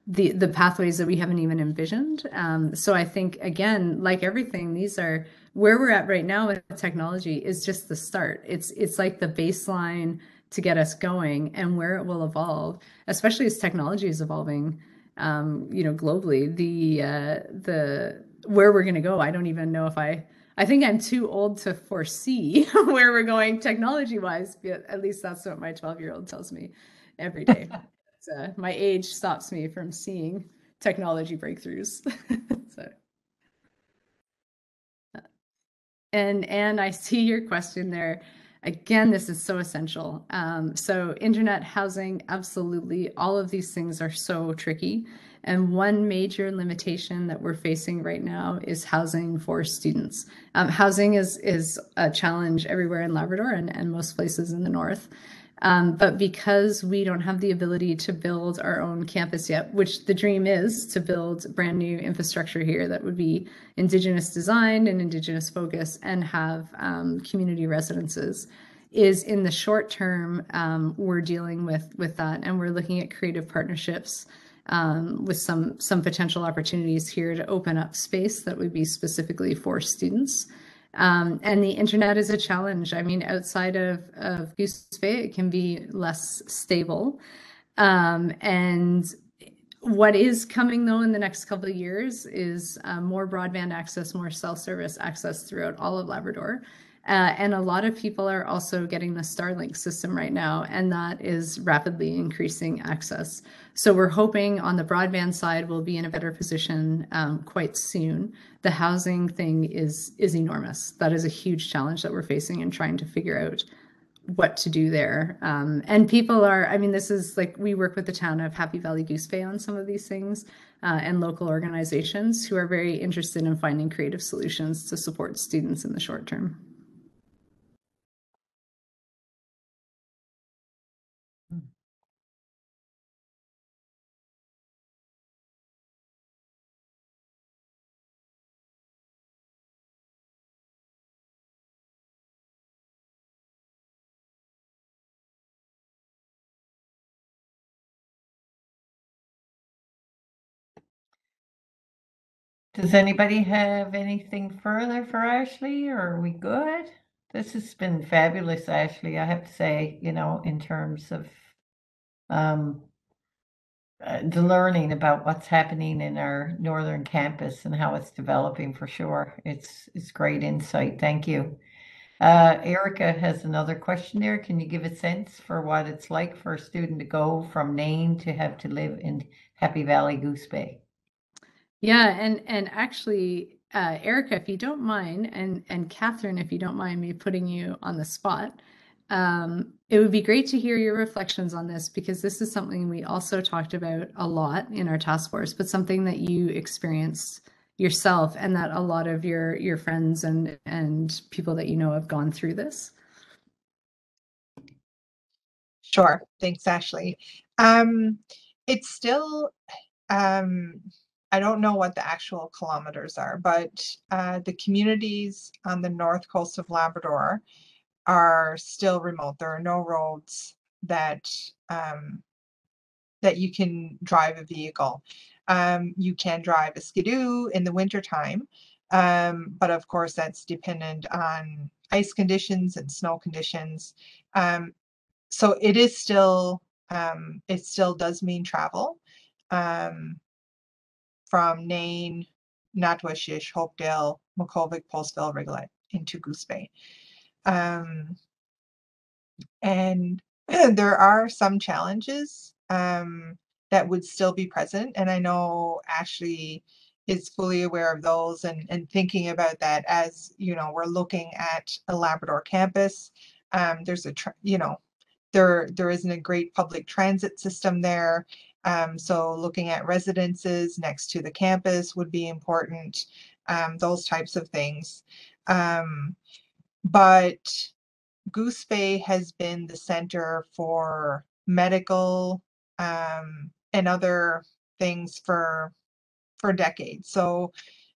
the the pathways that we haven't even envisioned. Um, so I think again, like everything, these are where we're at right now with technology is just the start. It's it's like the baseline to get us going, and where it will evolve, especially as technology is evolving. Um, you know, globally, the uh, the where we're going to go, I don't even know if I I think I'm too old to foresee *laughs* where we're going technology wise. But at least that's what my 12 year old tells me every day. *laughs* uh, my age stops me from seeing technology breakthroughs. *laughs* so. Uh, and and I see your question there. Again, this is so essential. Um, so internet housing, absolutely. All of these things are so tricky. And one major limitation that we're facing right now is housing for students. Um, housing is, is a challenge everywhere in Labrador and, and most places in the north. Um, but because we don't have the ability to build our own campus yet, which the dream is to build brand new infrastructure here that would be Indigenous designed and Indigenous focused and have um, community residences, is in the short term um, we're dealing with with that, and we're looking at creative partnerships um, with some some potential opportunities here to open up space that would be specifically for students. Um, and the internet is a challenge. I mean, outside of, of Goose Bay, it can be less stable. Um, and what is coming though in the next couple of years is uh, more broadband access, more cell service access throughout all of Labrador. Uh, and a lot of people are also getting the Starlink system right now, and that is rapidly increasing access. So we're hoping on the broadband side we'll be in a better position um, quite soon. The housing thing is is enormous. That is a huge challenge that we're facing and trying to figure out what to do there. Um, and people are, I mean, this is like we work with the town of Happy Valley Goose Bay on some of these things uh, and local organizations who are very interested in finding creative solutions to support students in the short term. Does anybody have anything further for Ashlee, or are we good? This has been fabulous, Ashlee. I have to say, you know, in terms of um, uh, the learning about what's happening in our northern campus and how it's developing for sure. It's it's great insight. Thank you. Uh, Erica has another question there. Can you give a sense for what it's like for a student to go from Nain to have to live in Happy Valley Goose Bay? Yeah, and and actually, uh, Erica, if you don't mind, and and Catherine, if you don't mind me putting you on the spot, um, it would be great to hear your reflections on this because this is something we also talked about a lot in our task force, but something that you experienced yourself and that a lot of your your friends and and people that you know have gone through this. Sure. Thanks, Ashlee. Um, it's still um, I don't know what the actual kilometers are, but uh, the communities on the north coast of Labrador are still remote. There are no roads that um, that you can drive a vehicle. Um, you can drive a skidoo in the wintertime, um, but of course that's dependent on ice conditions and snow conditions. Um, so it is still, um, it still does mean travel. Um, from Nain, Natuashish, Hopedale, Makkovik, Postville, Rigolet into Goose Bay. Um, and *clears throat* there are some challenges um, that would still be present. And I know Ashlee is fully aware of those and, and thinking about that as, you know, we're looking at a Labrador campus. Um, there's a, you know, there there isn't a great public transit system there. Um, so looking at residences next to the campus would be important, um, those types of things. Um, but Goose Bay has been the center for medical um, and other things for for decades. So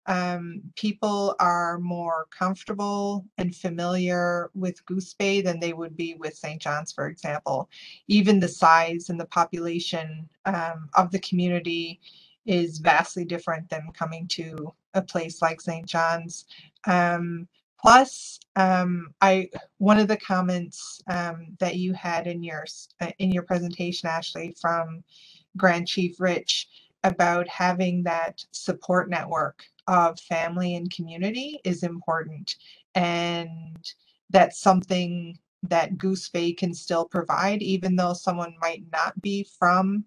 um, people are more comfortable and familiar with Goose Bay than they would be with St. John's, for example. Even the size and the population um, of the community is vastly different than coming to a place like St. John's. Um, plus, um, I one of the comments um, that you had in your uh, in your presentation, Ashlee, from Grand Chief Rich about having that support network of family and community is important. And that's something that Goose Bay can still provide, even though someone might not be from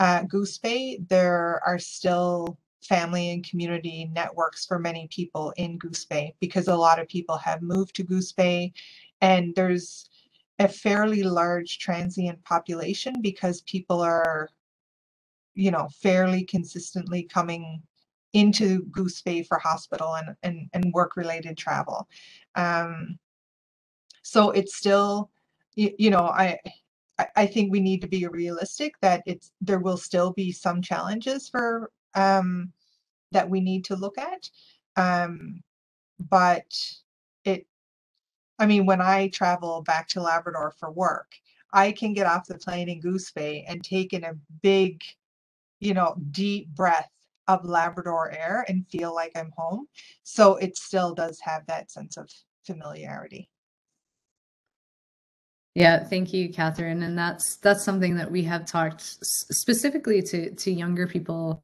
uh, Goose Bay, there are still family and community networks for many people in Goose Bay because a lot of people have moved to Goose Bay and there's a fairly large transient population because people are you know fairly consistently coming into Goose Bay for hospital and and, and work related travel um, so it's still you, you know I I think we need to be realistic that it's there will still be some challenges for um, that we need to look at. Um, but it, I mean, when I travel back to Labrador for work, I can get off the plane in Goose Bay and take in a big, you know, deep breath of Labrador air and feel like I'm home. So it still does have that sense of familiarity. Yeah, thank you, Catherine. And that's that's something that we have talked specifically to to younger people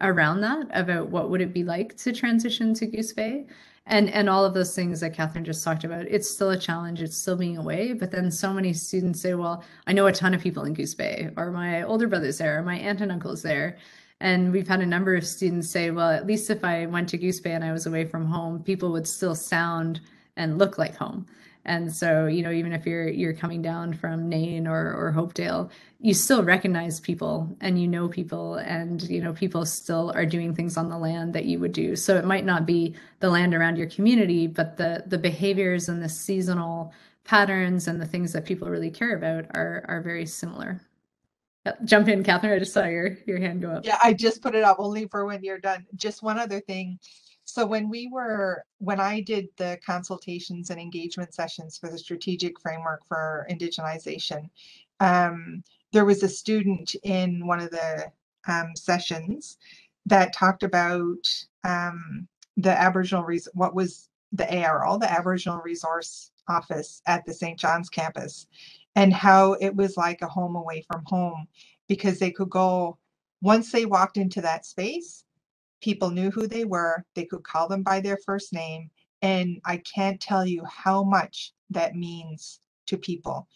around that about what would it be like to transition to Goose Bay and and all of those things that Catherine just talked about. It's still a challenge. It's still being away. But then so many students say, "Well, I know a ton of people in Goose Bay, or my older brother's there, or my aunt and uncle's there." And we've had a number of students say, "Well, at least if I went to Goose Bay and I was away from home, people would still sound and look like home." And so, you know, even if you're you're coming down from Nain or or Hopedale, you still recognize people and you know people and you know people still are doing things on the land that you would do. So it might not be the land around your community, but the the behaviors and the seasonal patterns and the things that people really care about are are very similar. Jump in, Catherine. I just saw your your hand go up. Yeah, I just put it up only for when you're done. Just one other thing. So when we were, when I did the consultations and engagement sessions for the strategic framework for indigenization, um, there was a student in one of the um, sessions that talked about um, the Aboriginal, res- what was the ARL, the Aboriginal Resource Office at the St. John's campus, and how it was like a home away from home because they could go, once they walked into that space, people knew who they were, they could call them by their first name. And I can't tell you how much that means to people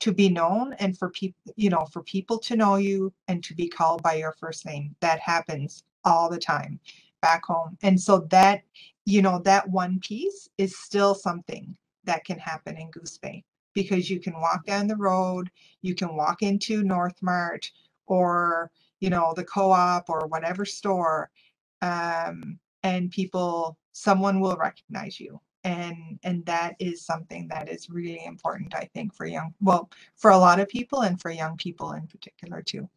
to be known and for people, you know, for people to know you and to be called by your first name. That happens all the time back home. And so that, you know, that one piece is still something that can happen in Goose Bay because you can walk down the road, you can walk into Northmart or, you know, the co-op or whatever store um, and people someone will recognize you. And and that is something that is really important i think for young well for a lot of people and for young people in particular too.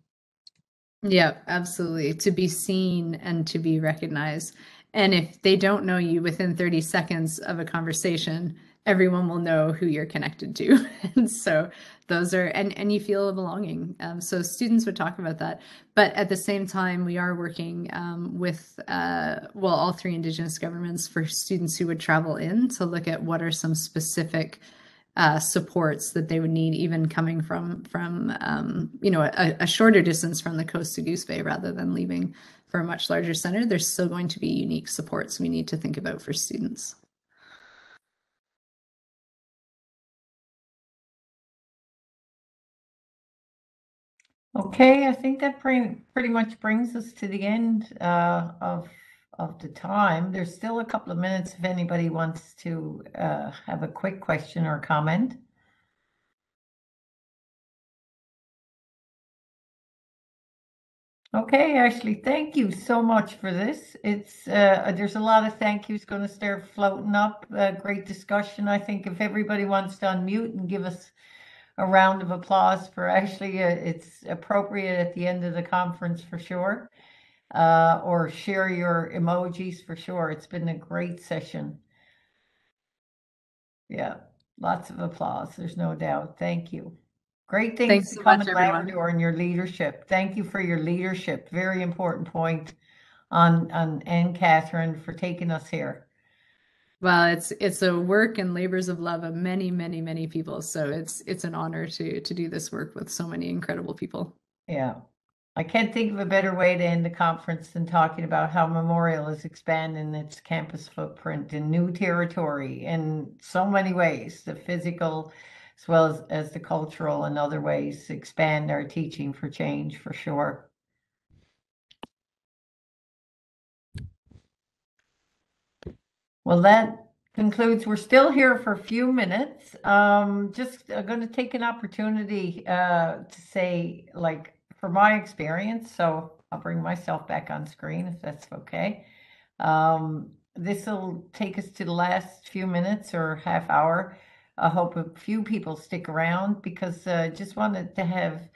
Yeah absolutely. To be seen and to be recognized. And if they don't know you within 30 seconds of a conversation everyone will know who you're connected to. *laughs* And so those are and and you feel a belonging. Um, so students would talk about that. But at the same time we are working um, with uh, well all three indigenous governments for students who would travel in to look at what are some specific uh, supports that they would need even coming from from um, you know a, a shorter distance from the coast to goose bay rather than leaving for a much larger center. There's still going to be unique supports we need to think about for students Okay, I think that bring, pretty much brings us to the end uh, of of the time. There's still a couple of minutes if anybody wants to uh, have a quick question or comment. Okay, Ashlee, thank you so much for this. It's uh, there's a lot of thank yous going to start floating up. Uh, great discussion. I think if everybody wants to unmute and give us a round of applause for Ashlee. Uh, it's appropriate at the end of the conference for sure. Uh, or share your emojis for sure. It's been a great session. Yeah, lots of applause. There's no doubt. Thank you. Great things Thanks to so come much, in everyone. Labrador and your leadership. Thank you for your leadership. Very important point on on and Catherine for taking us here. Well, it's it's a work and labors of love of many, many, many people. So it's it's an honor to to do this work with so many incredible people. Yeah. I can't think of a better way to end the conference than talking about how Memorial is expanding its campus footprint in new territory in so many ways, the physical as well as, as the cultural and other ways expand our teaching for change for sure. Well, that concludes. We're still here for a few minutes. Um, just uh, going to take an opportunity uh, to say, like, for my experience, so I'll bring myself back on screen if that's okay. Um, this will take us to the last few minutes or half hour. I hope a few people stick around because I uh, just wanted to have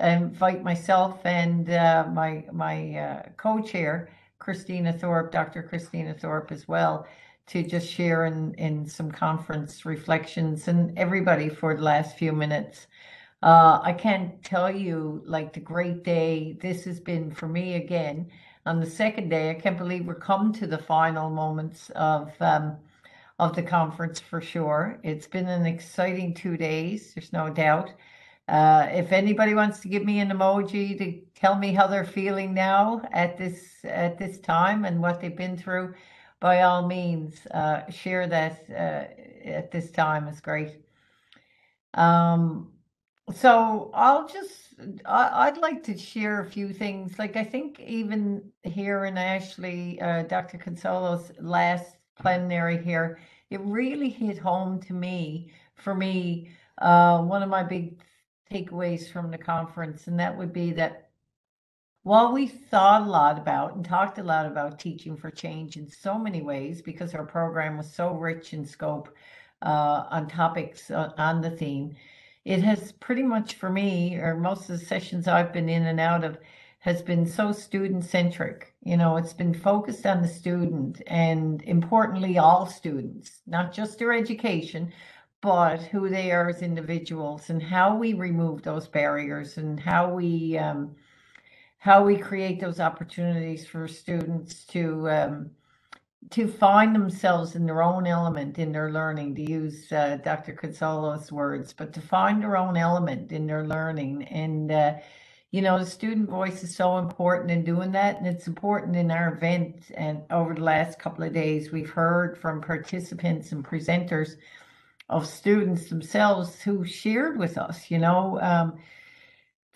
invite myself and uh, my my uh, co-chair Christina Thorpe, Dr. Christina Thorpe as well, to just share in in some conference reflections and everybody for the last few minutes. Uh, I can't tell you like the great day this has been for me again. On the second day, I can't believe we're come to the final moments of um, of the conference for sure. It's been an exciting two days. There's no doubt. Uh, if anybody wants to give me an emoji to tell me how they're feeling now at this at this time and what they've been through, by all means, uh, share that uh, at this time. is great. Um, so I'll just, I, would like to share a few things. Like I think even here in Ashlee, uh, Dr. Cunsolo's last plenary here, it really hit home to me, for me, uh, one of my big takeaways from the conference, and that would be that while we thought a lot about and talked a lot about teaching for change in so many ways, because our program was so rich in scope uh, on topics uh, on the theme, it has pretty much for me, or most of the sessions I've been in and out of, has been so student centric. You know, it's been focused on the student and importantly, all students, not just their education, but who they are as individuals and how we remove those barriers and how we um, how we create those opportunities for students to um, to find themselves in their own element in their learning, to use uh, Dr. Cunsolo's words, but to find their own element in their learning. And, uh, you know, the student voice is so important in doing that. And it's important in our event. And over the last couple of days, we've heard from participants and presenters of students themselves who shared with us, you know, um,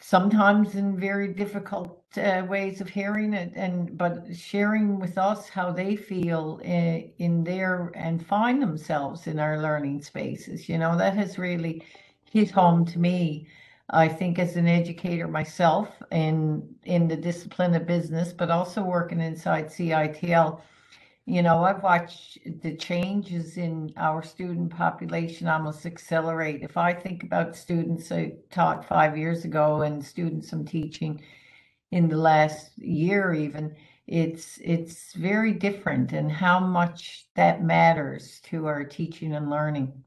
sometimes in very difficult uh, ways of hearing it and but sharing with us how they feel in, uh, in their and find themselves in our learning spaces you know that has really hit home to me. I think as an educator myself in in the discipline of business but also working inside citl you know, I've watched the changes in our student population almost accelerate. If I think about students I taught five years ago and students I'm teaching in the last year even, it's it's very different and how much that matters to our teaching and learning.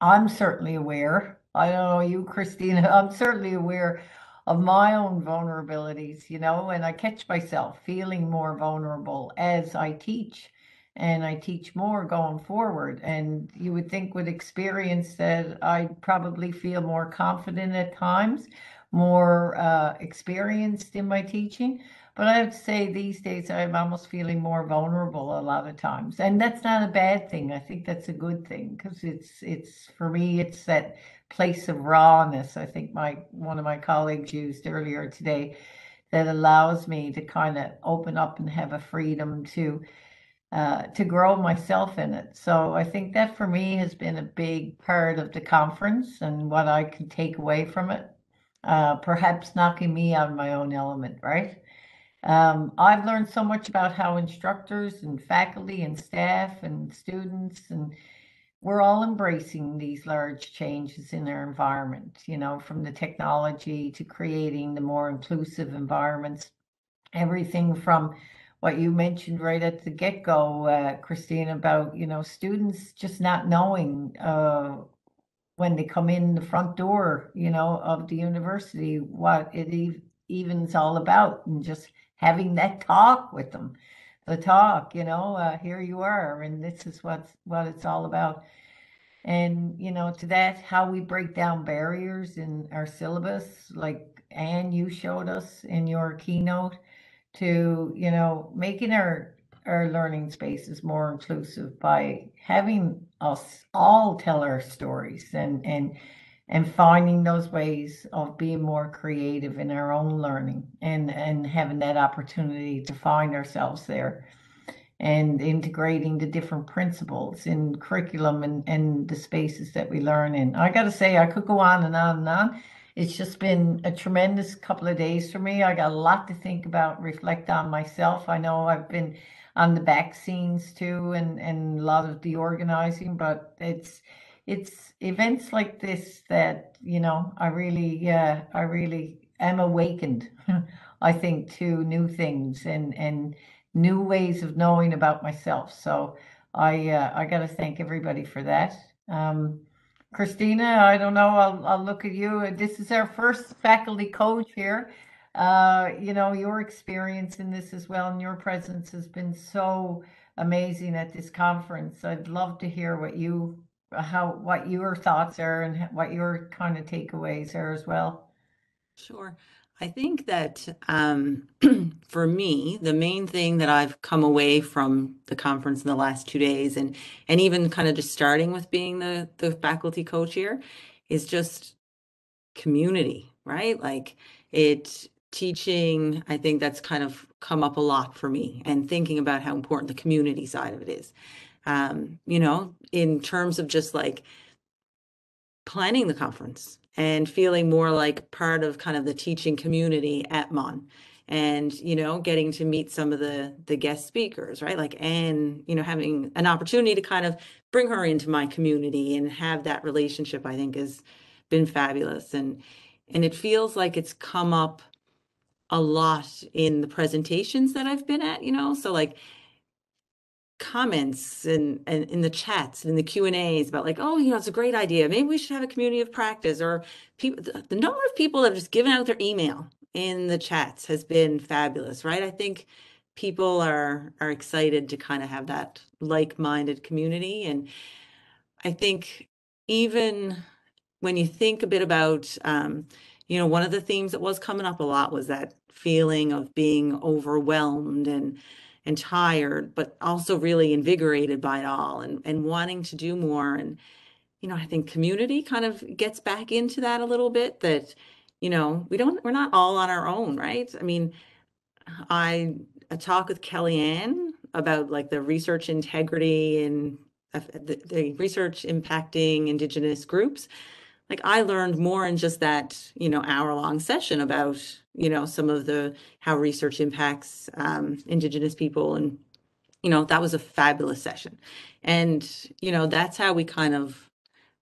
I'm certainly aware. I don't know you, Christina. *laughs* I'm certainly aware of my own vulnerabilities, you know, and I catch myself feeling more vulnerable as I teach and I teach more going forward. And you would think with experience that I'd probably feel more confident at times, more uh, experienced in my teaching. But I have to say, these days I'm almost feeling more vulnerable a lot of times, and that's not a bad thing. I think that's a good thing because it's it's for me it's that place of rawness. I think my one of my colleagues used earlier today that allows me to kind of open up and have a freedom to uh, to grow myself in it. So I think that for me has been a big part of the conference and what I can take away from it. Uh, perhaps knocking me out of my own element, right? Um, I've learned so much about how instructors and faculty and staff and students and we're all embracing these large changes in our environment, you know, from the technology to creating the more inclusive environments, everything from what you mentioned right at the get-go, uh, Christine, about, you know, students just not knowing uh, when they come in the front door, you know, of the university, what it even's all about and just having that talk with them the talk, you know, uh, here you are, and this is what's what it's all about. And you know, to that, how we break down barriers in our syllabus, like and you showed us in your keynote to, you know, making our our learning spaces more inclusive by having us all tell our stories and and and finding those ways of being more creative in our own learning and and having that opportunity to find ourselves there and integrating the different principles in curriculum and, and the spaces that we learn in. I got to say, I could go on and on and on. It's just been a tremendous couple of days for me. I got a lot to think about, reflect on myself. I know I've been on the back scenes too and, and a lot of the organizing, but it's it's events like this that, you know, I really yeah, I really am awakened, *laughs* I think, to new things and and new ways of knowing about myself. So I uh, I got to thank everybody for that. Um, Christina, I don't know. I'll I'll look at you. This is our first faculty coach here. Uh, you know, your experience in this as well, and your presence has been so amazing at this conference. I'd love to hear what you how what your thoughts are and what your kind of takeaways are as well. Sure. I think that um, *clears throat* for me, the main thing that I've come away from the conference in the last two days, and and even kind of just starting with being the the faculty coach here, is just community, right? Like it teaching. I think that's kind of come up a lot for me, and thinking about how important the community side of it is. Um, you know, in terms of just like planning the conference and feeling more like part of kind of the teaching community at MUN and you know getting to meet some of the the guest speakers right? Like and you know having an opportunity to kind of bring her into my community and have that relationship i think has been fabulous. And and it feels like it's come up a lot in the presentations that i've been at you know? So like comments and, and in the chats and in the Q and A's about like, oh, you know, it's a great idea. Maybe we should have a community of practice or people, the, the number of people that have just given out their email in the chats has been fabulous, right? I think people are, are excited to kind of have that like-minded community. And I think even when you think a bit about, um, you know, one of the themes that was coming up a lot was that feeling of being overwhelmed and, and tired, but also really invigorated by it all and, and wanting to do more. And, you know, I think community kind of gets back into that a little bit that, you know, we don't, we're not all on our own, right? I mean, I, I talk with Kellyanne about like the research integrity and uh, the, the research impacting Indigenous groups like I learned more in just that, you know, hour long session about, you know, some of the how research impacts um, Indigenous people. And, you know, that was a fabulous session. And, you know, that's how we kind of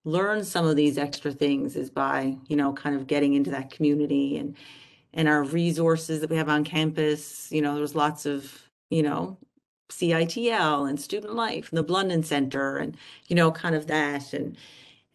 learn some of these extra things is by, you know, kind of getting into that community and, and our resources that we have on campus. You know, there's lots of, you know, CITL and student life and the Blundon Center and, you know, kind of that. And,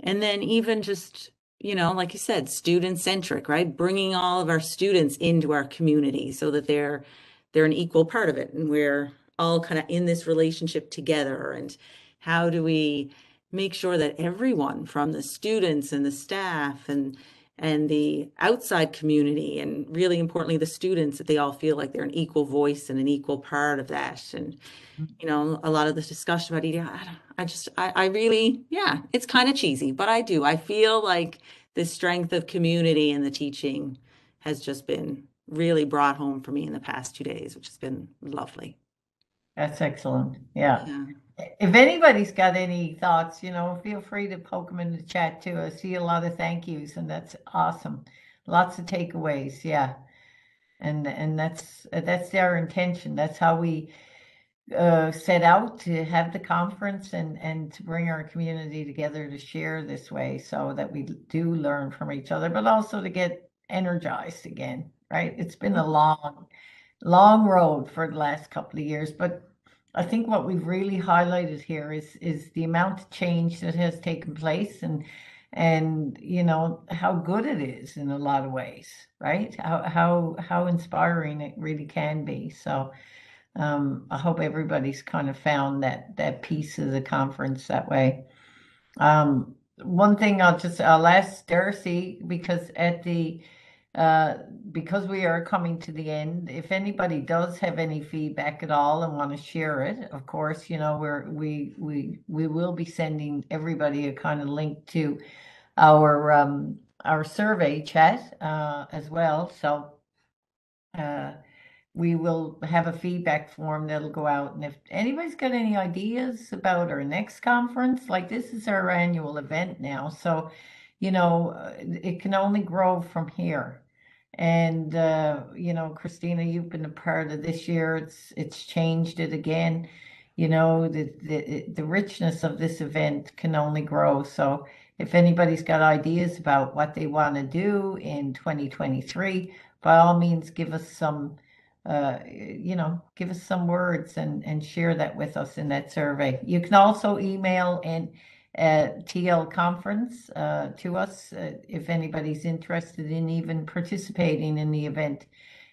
and then even just, you know, like you said, student centric, right? Bringing all of our students into our community so that they're they're an equal part of it and we're all kind of in this relationship together and how do we make sure that everyone from the students and the staff and and the outside community and really importantly the students that they all feel like they're an equal voice and an equal part of that. And mm-hmm. you know a lot of this discussion about EDI I, I just I, I really yeah it's kind of cheesy but I do. I feel like the strength of community and the teaching has just been really brought home for me in the past two days which has been lovely. That's excellent. Yeah. yeah if anybody's got any thoughts, you know, feel free to poke them in the chat too. I see a lot of thank yous, and that's awesome. Lots of takeaways, yeah. And and that's that's their intention. That's how we uh, set out to have the conference and and to bring our community together to share this way, so that we do learn from each other, but also to get energized again. Right? It's been a long, long road for the last couple of years, but I think what we've really highlighted here is is the amount of change that has taken place and and you know how good it is in a lot of ways, right? How how how inspiring it really can be. So um, I hope everybody's kind of found that that piece of the conference that way. Um, one thing I'll just I'll ask Darcy because at the uh, because we are coming to the end, if anybody does have any feedback at all and want to share it, of course, you know, we're we we we will be sending everybody a kind of link to our um our survey chat uh as well. So uh we will have a feedback form that'll go out and if anybody's got any ideas about our next conference, like this is our annual event now, so you know, uh, it can only grow from here. And uh, you know, Christina, you've been a part of this year. It's it's changed it again. You know, the the the richness of this event can only grow. So if anybody's got ideas about what they want to do in 2023, by all means, give us some. Uh, you know, give us some words and and share that with us in that survey. You can also email and at TL conference uh, to us uh, if anybody's interested in even participating in the event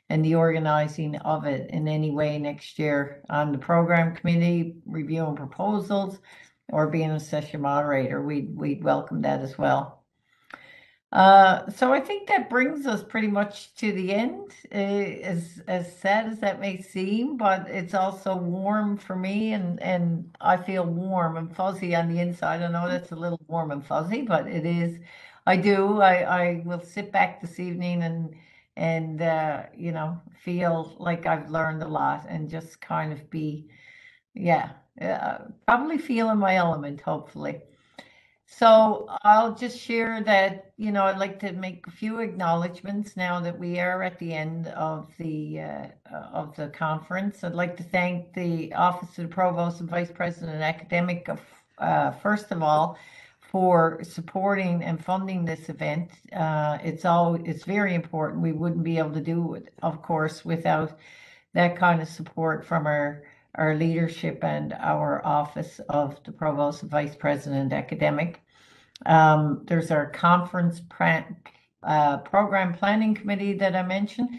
and the organizing of it in any way next year on the program committee, reviewing proposals, or being a session moderator. We'd, we'd welcome that as well. Uh, so I think that brings us pretty much to the end. Uh, as as sad as that may seem, but it's also warm for me, and and I feel warm and fuzzy on the inside. I know that's a little warm and fuzzy, but it is. I do. I I will sit back this evening and and uh, you know feel like I've learned a lot and just kind of be, yeah, uh, probably feel in my element. Hopefully. So I'll just share that, you know, I'd like to make a few acknowledgements now that we are at the end of the uh, of the conference. I'd like to thank the Office of the Provost and Vice President Academic, uh, first of all, for supporting and funding this event. Uh, it's all it's very important. We wouldn't be able to do it, of course, without that kind of support from our our leadership and our Office of the Provost Vice President Academic. Um, there's our conference uh, program planning committee that I mentioned.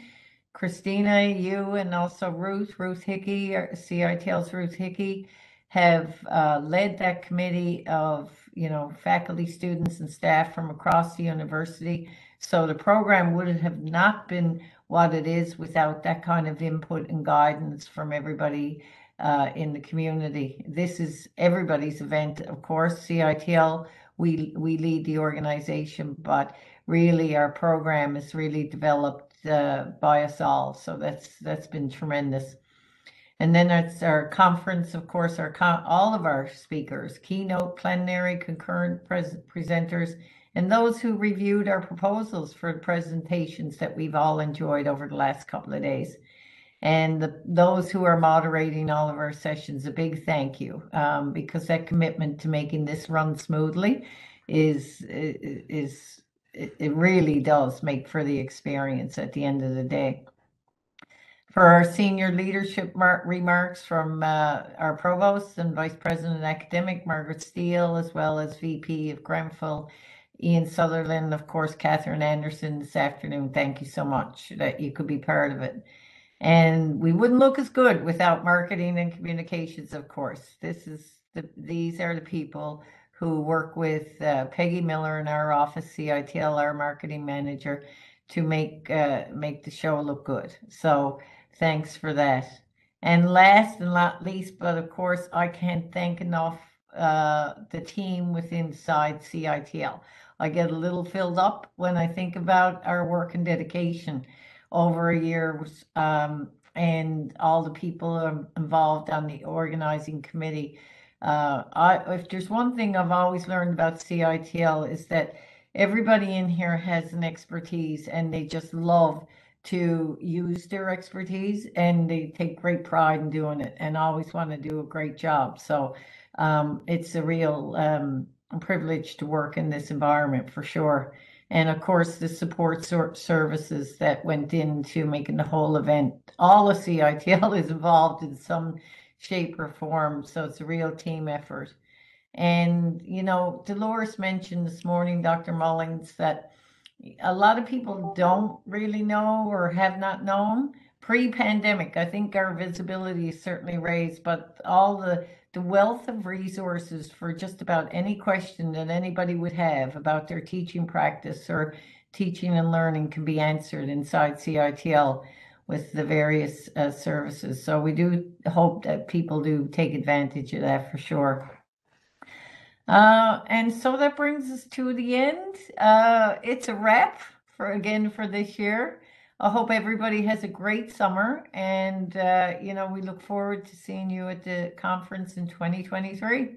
Christina, you, and also Ruth, Ruth Hickey, CITL's Ruth Hickey, have uh, led that committee of you know faculty, students, and staff from across the university. So the program would have not been what it is without that kind of input and guidance from everybody uh, in the community. This is everybody's event, of course. CITL, we we lead the organization, but really our program is really developed uh, by us all. So that's that's been tremendous. And then that's our conference, of course, our con- all of our speakers, keynote, plenary, concurrent pres- presenters, and those who reviewed our proposals for presentations that we've all enjoyed over the last couple of days and the, those who are moderating all of our sessions a big thank you um, because that commitment to making this run smoothly is is it really does make for the experience at the end of the day. For our senior leadership remarks from uh, our provost and vice president academic margaret steele as well as vp of grenfell ian sutherland of course catherine anderson this afternoon thank you so much that you could be part of it and we wouldn't look as good without marketing and communications, of course. This is the these are the people who work with uh, Peggy Miller in our office, CITL, our marketing manager, to make uh, make the show look good. So thanks for that. And last and not least, but of course, I can't thank enough uh, the team within inside CITL. I get a little filled up when I think about our work and dedication over a year um, and all the people involved on the organizing committee. Uh, I, if there's one thing I've always learned about CITL is that everybody in here has an expertise and they just love to use their expertise and they take great pride in doing it and always want to do a great job. So um, it's a real um, privilege to work in this environment for sure and of course the support services that went into making the whole event. All of CITL *laughs* is involved in some shape or form, so it's a real team effort. And you know, Delores mentioned this morning, Dr. Mullings, that a lot of people don't really know or have not known pre-pandemic. I think our visibility is certainly raised, but all the the wealth of resources for just about any question that anybody would have about their teaching practice or teaching and learning can be answered inside CITL with the various uh, services. So we do hope that people do take advantage of that for sure. Uh, and so that brings us to the end. Uh, it's a wrap for again for this year. I hope everybody has a great summer, and uh, you know we look forward to seeing you at the conference in 2023.